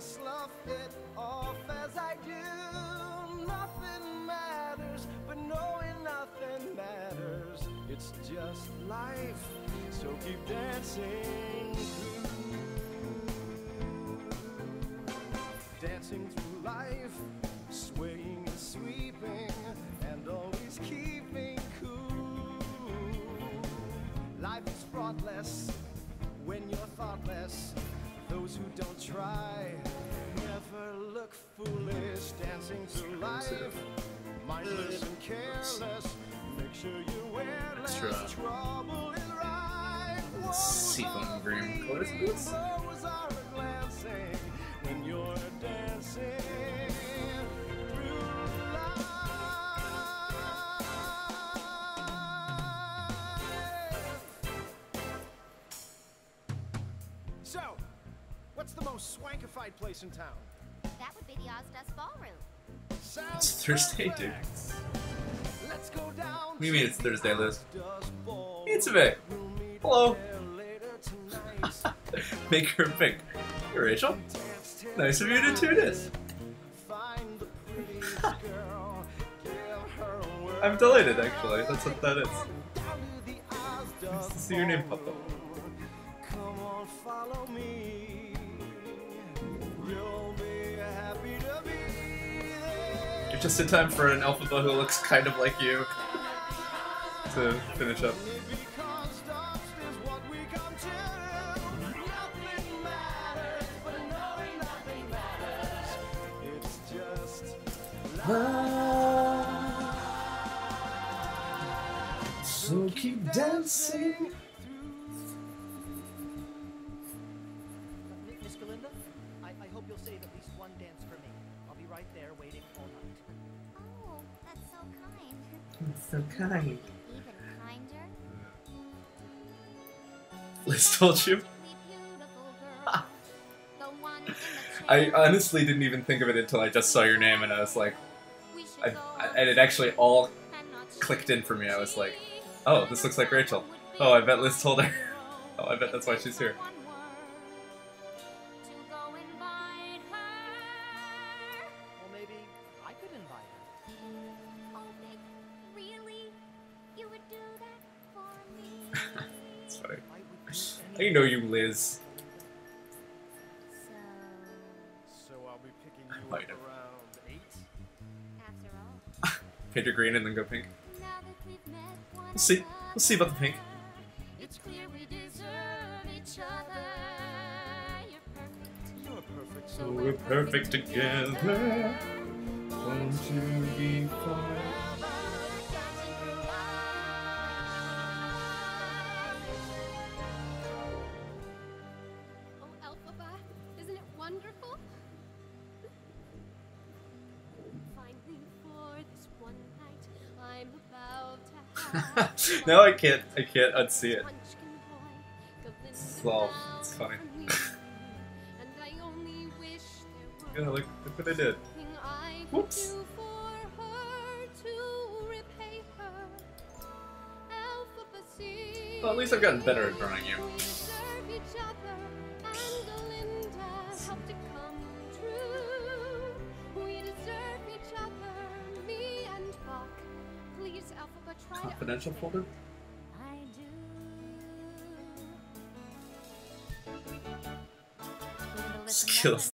Speaker 4: slough it off as I do. Nothing matters, but knowing nothing matters. It's just life, so keep dancing through. Dancing through life, swaying and sweeping, and always keeping cool. Life is fraughtless when you're thoughtless. Those who don't try never look foolish. Dancing through life, mindless and careless. Make sure you wear less
Speaker 1: Extra.
Speaker 4: trouble is right.
Speaker 1: Seafoam green. What is this?
Speaker 4: Blows are glancing when you're dancing most swankified place in town?
Speaker 3: That would be the Ozdust Ballroom.
Speaker 4: Sounds
Speaker 1: It's Thursday, dude.
Speaker 4: perfect. Let's go down
Speaker 1: What do you mean it's Thursday, Liz? It's a
Speaker 4: We'll
Speaker 1: Hello.
Speaker 4: there later tonight.
Speaker 1: Make her pick. Hey, Rachel. Nice of you to tune in.
Speaker 4: Find the prettiest girl, give her a whirl.
Speaker 1: I'm delighted, actually. That's what that is.
Speaker 4: Down to the Ozdust
Speaker 1: Nice to see your name pop up. Just in time for an Elphaba who looks kind of like you to finish up.
Speaker 4: Because dust is
Speaker 1: told you.
Speaker 3: Simply beautiful girl. the one in the
Speaker 1: I honestly didn't even think of it until I just saw your name and I was like, I, I, and it actually all clicked in for me. I was like, oh, this looks like Rachel. Oh, I bet Liz told her. Oh, I bet that's why she's here.
Speaker 2: I
Speaker 1: know you, Liz.
Speaker 3: so,
Speaker 4: So I'll be picking you
Speaker 1: Might
Speaker 4: up
Speaker 1: have.
Speaker 4: around eight.
Speaker 3: after all,
Speaker 1: Paint her green and then go pink.
Speaker 3: now that we've met one
Speaker 1: We'll see. We'll see about the pink.
Speaker 3: It's clear we deserve each other. You're perfect.
Speaker 4: You're perfect.
Speaker 1: So we're perfect together. Won't you be fine? No, I can't. I can't unsee it. Well, it's funny. Yeah, look, look what I did. Whoops. Well, at least I've gotten better at drawing you. Confidential folder?
Speaker 3: I do. Gonna listen
Speaker 1: Skills.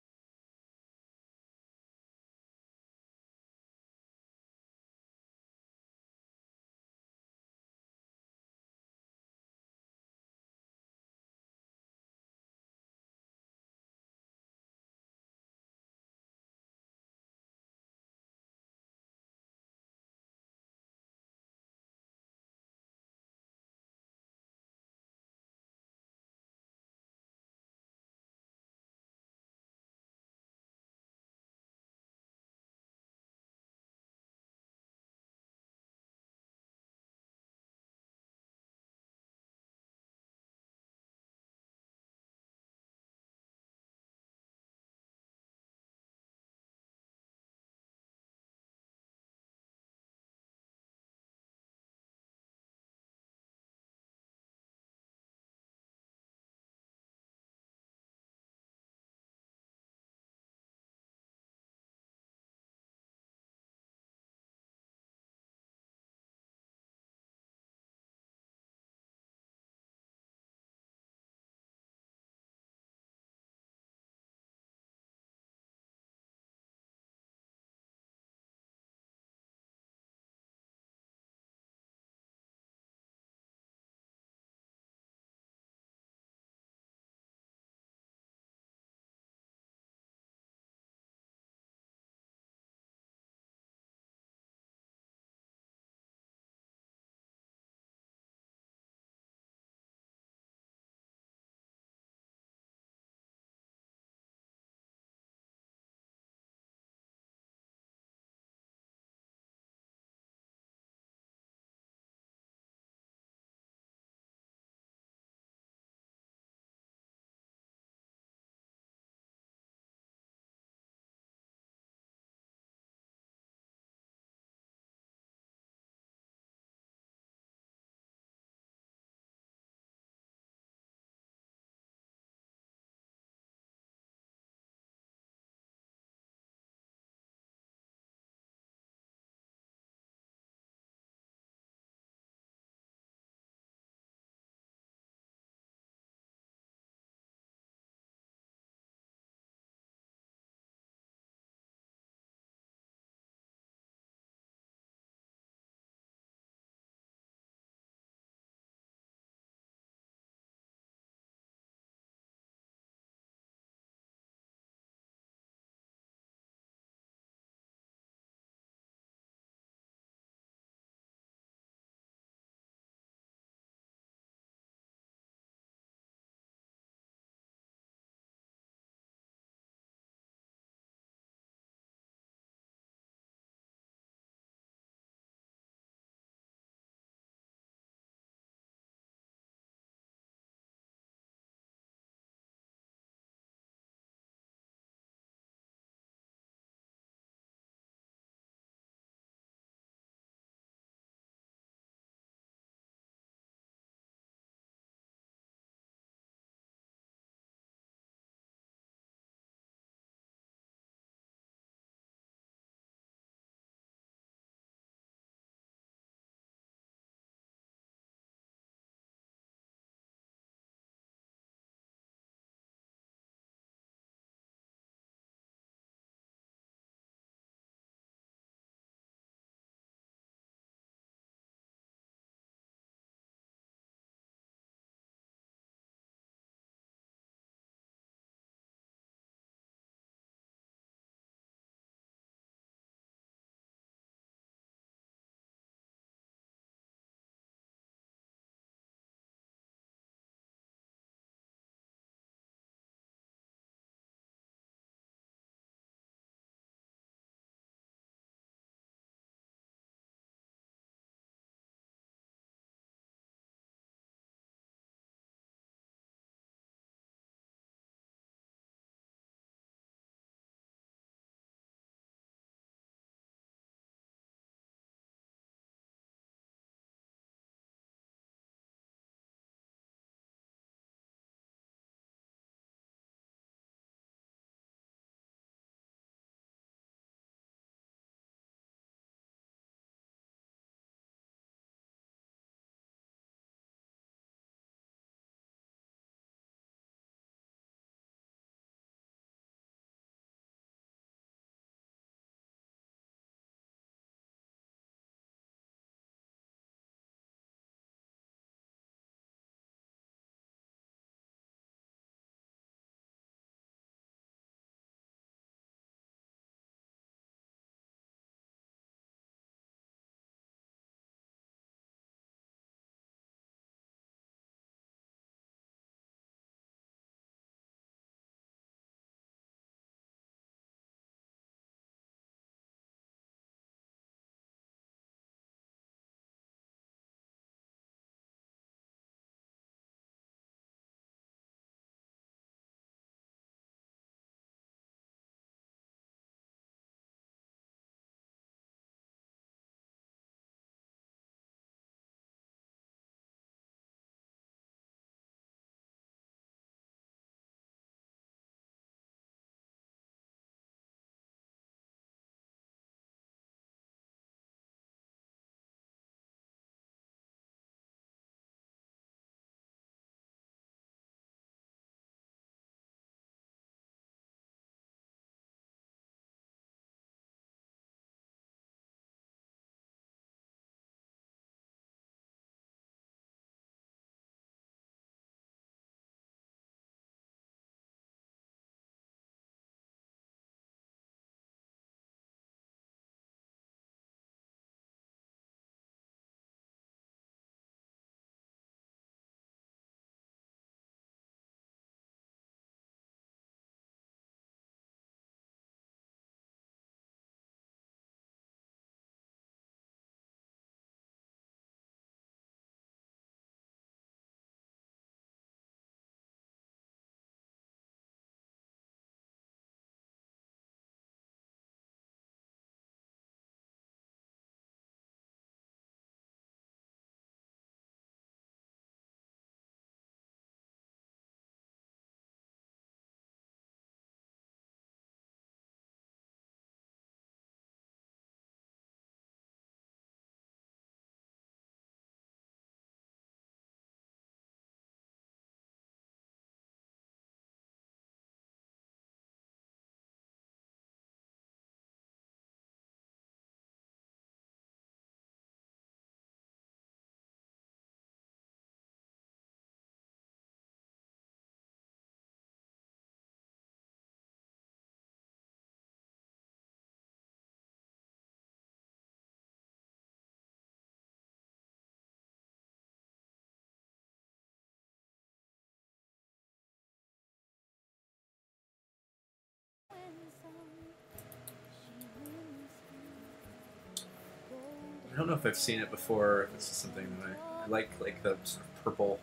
Speaker 1: I don't know if I've seen it before. or If it's just something that I, I like, like the sort of purple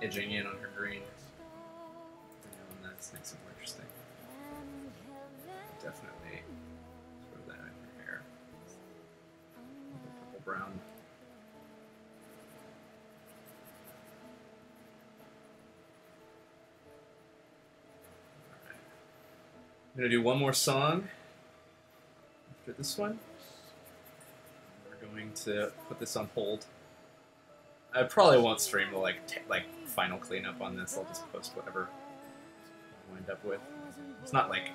Speaker 1: edging in on her green. And that makes it more interesting. Definitely of that in her hair. Purple brown. I'm gonna do one more song after this one. Going to put this on hold. I probably won't stream the like like final cleanup on this. I'll just post whatever I wind up with. It's not like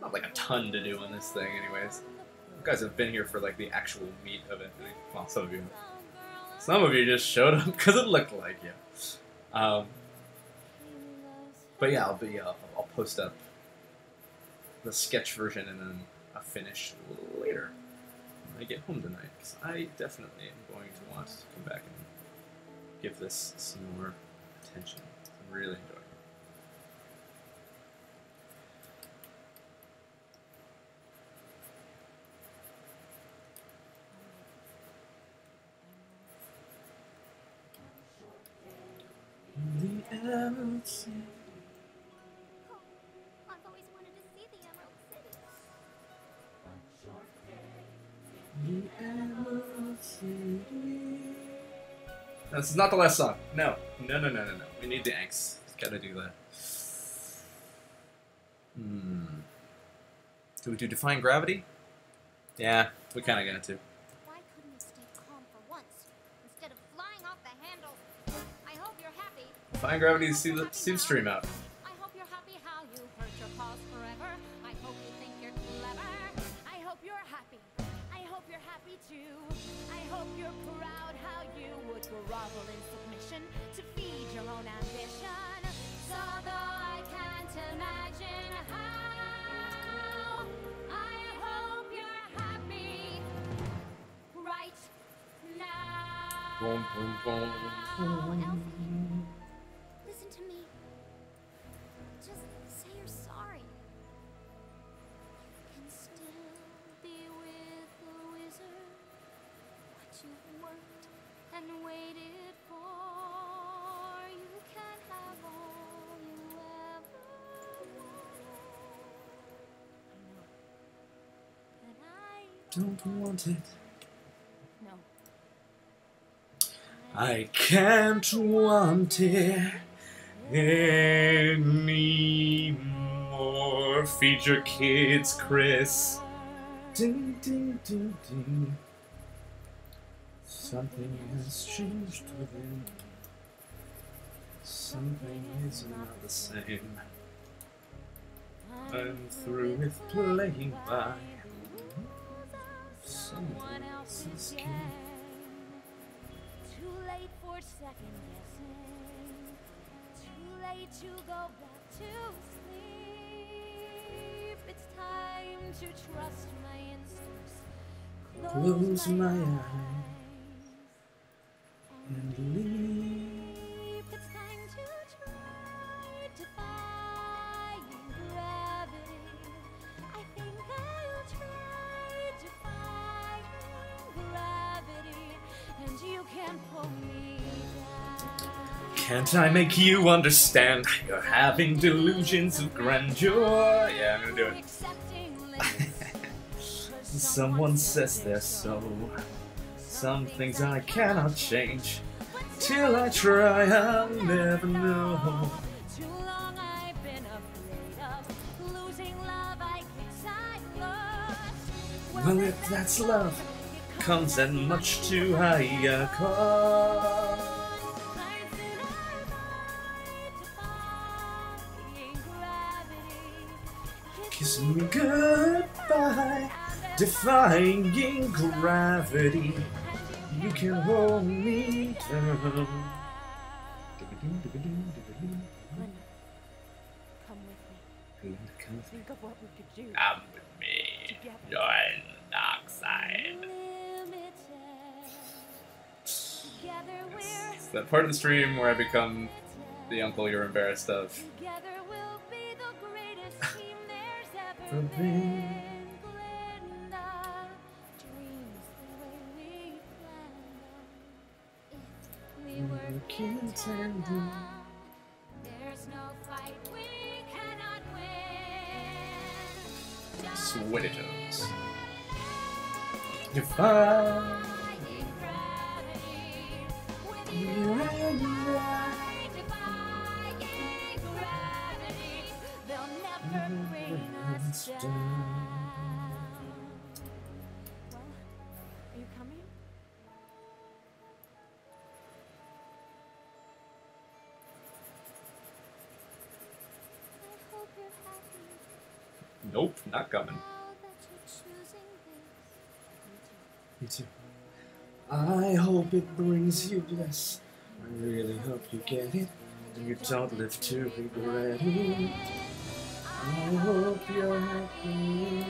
Speaker 1: not like a ton to do on this thing, anyways. You guys have been here for like the actual meat of it. Well, some of you, some of you just showed up because it looked like you. Um, but yeah, I'll be uh, I'll post up the sketch version and then a finish a little I get home tonight. Because I definitely am going to want to come back and give this some more attention. I'm really enjoying it. The City. This is not the last song. No. No, no, no, no, no. We need the angst. Gotta do that. Hmm. Do we do Defying Gravity? Yeah, we kinda got to.
Speaker 3: Why couldn't you stay calm for once instead of flying off the handle? I hope you're happy.
Speaker 1: Defying Gravity see the Steve stream out.
Speaker 3: Grovel in submission to feed your own ambition. So though I can't imagine how, I hope you're happy right now.
Speaker 1: Boom, boom, boom,
Speaker 3: waited for. You can have all you ever wanted. I
Speaker 1: Don't want it.
Speaker 3: no.
Speaker 1: I can't want it anymore. Feed your kids, Chris. Ding, ding, ding, ding. Something has changed within. Something is not the same. I'm through with playing by someone else's game.
Speaker 3: Too late for second guessing. Too late to go back to sleep. It's time to trust my instincts.
Speaker 1: Close my
Speaker 3: eyes
Speaker 1: and leave.
Speaker 3: It's time to try defying gravity. I think I'll try defying gravity, and you can pull me down.
Speaker 1: Can't I make you understand? You're having delusions of grandeur. Yeah, I'm gonna do it. Someone says they're so. Some things I cannot change. Till I try, I'll never know.
Speaker 3: Too long I've been afraid of losing love. I guess I lost.
Speaker 1: Well, if that's love, comes at much too high a cost. Kiss me goodbye, defying gravity. You can hold me down.
Speaker 3: Come with me. Think of what we could do.
Speaker 1: Come with me. Join the dark side.
Speaker 3: Together we're
Speaker 1: It's that part of the stream where I become the uncle you're embarrassed of.
Speaker 3: contending. There's
Speaker 1: no
Speaker 3: fight
Speaker 1: we
Speaker 3: cannot win.
Speaker 1: Sweaty toes. Defy.
Speaker 6: Defying gravity. They'll
Speaker 5: never bring us down.
Speaker 1: Nope, not coming. Me too. I hope it brings you bliss. I really hope you get it. And you don't live to regret it. I hope you're happy.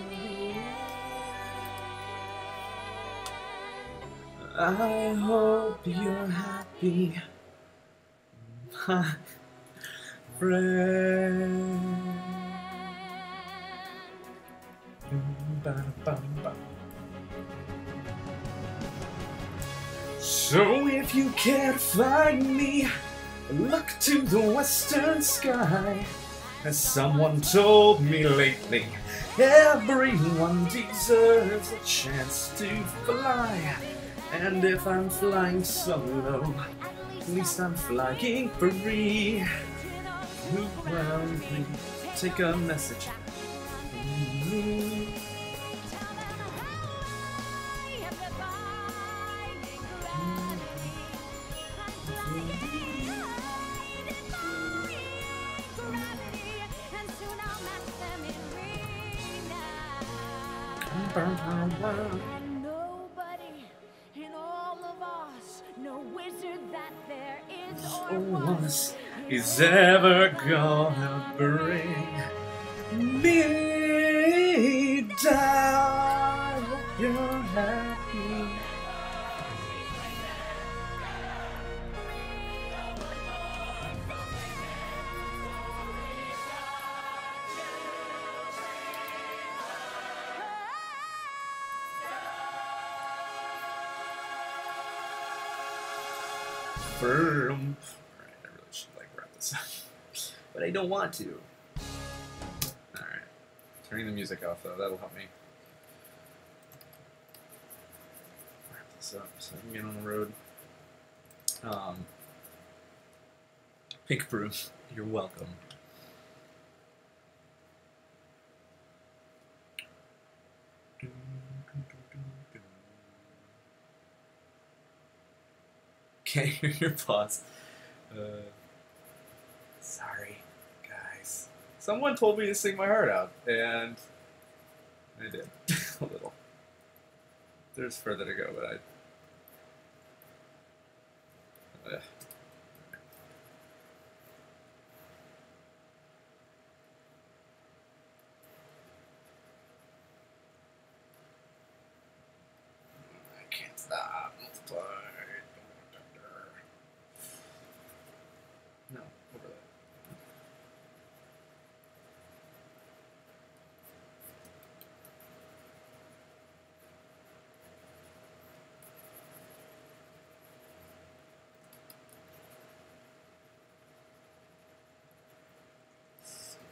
Speaker 1: I hope you're happy. My friend. So if you can't find me, look to the western sky. As someone told me lately, everyone deserves a chance to fly. And if I'm flying solo, at least I'm flying free. Move around me, take a message.
Speaker 6: Nobody in all of us, no wizard that there is or was,
Speaker 1: is ever gonna bring me down. Hope You're don't want to. Alright. Turning the music off though, that'll help me. Wrap this up so I can get on the road. Um Pink Brew, you're welcome. Hear your pause. Uh, sorry, guys. Someone told me to sing my heart out, and I did a little. There's further to go, but I can't stop. Multiply. No, over that.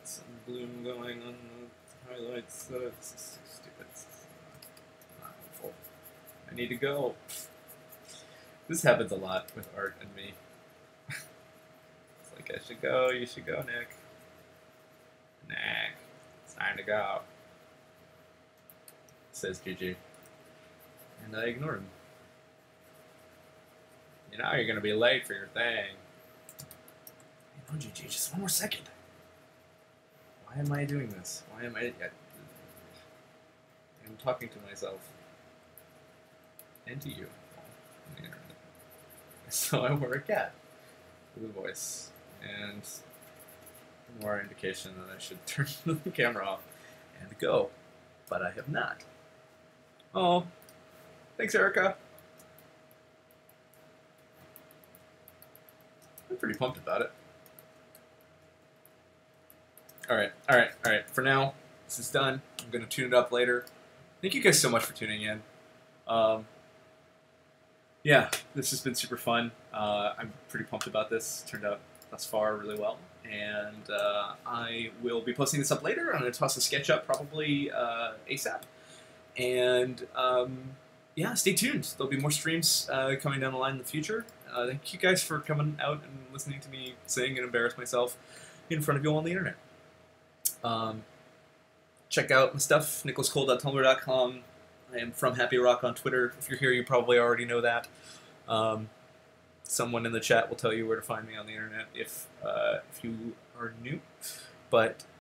Speaker 1: Some bloom going on the highlights. Uh, it's just so stupid. It's not helpful. I need to go. This happens a lot with art and me. It's like I should go, you should go, Nick. Nick, it's time to go. Says Gigi. And I ignore him. You know you're gonna be late for your thing. On, Gigi, just one more second. Why am I doing this? Why am I? I'm talking to myself and to you. So I wear a cat with a voice, and more indication that I should turn the camera off and go, but I have not. Oh, thanks, Erica. I'm pretty pumped about it. All right, all right, all right. For now, this is done. I'm gonna tune it up later. Thank you guys so much for tuning in. Um, yeah, this has been super fun. Uh, I'm pretty pumped about this. It Turned out thus far really well. And uh, I will be posting this up later. I'm going to toss a sketch up probably uh, ASAP. And um, yeah, stay tuned. There'll be more streams uh, coming down the line in the future. Uh, thank you guys for coming out and listening to me sing and embarrass myself in front of you all on the internet. Um, check out my stuff, nicholaskole.tumblr.com. I am from Happy Rock on Twitter. If you're here, you probably already know that. Um, someone in the chat will tell you where to find me on the internet if uh, if you are new. But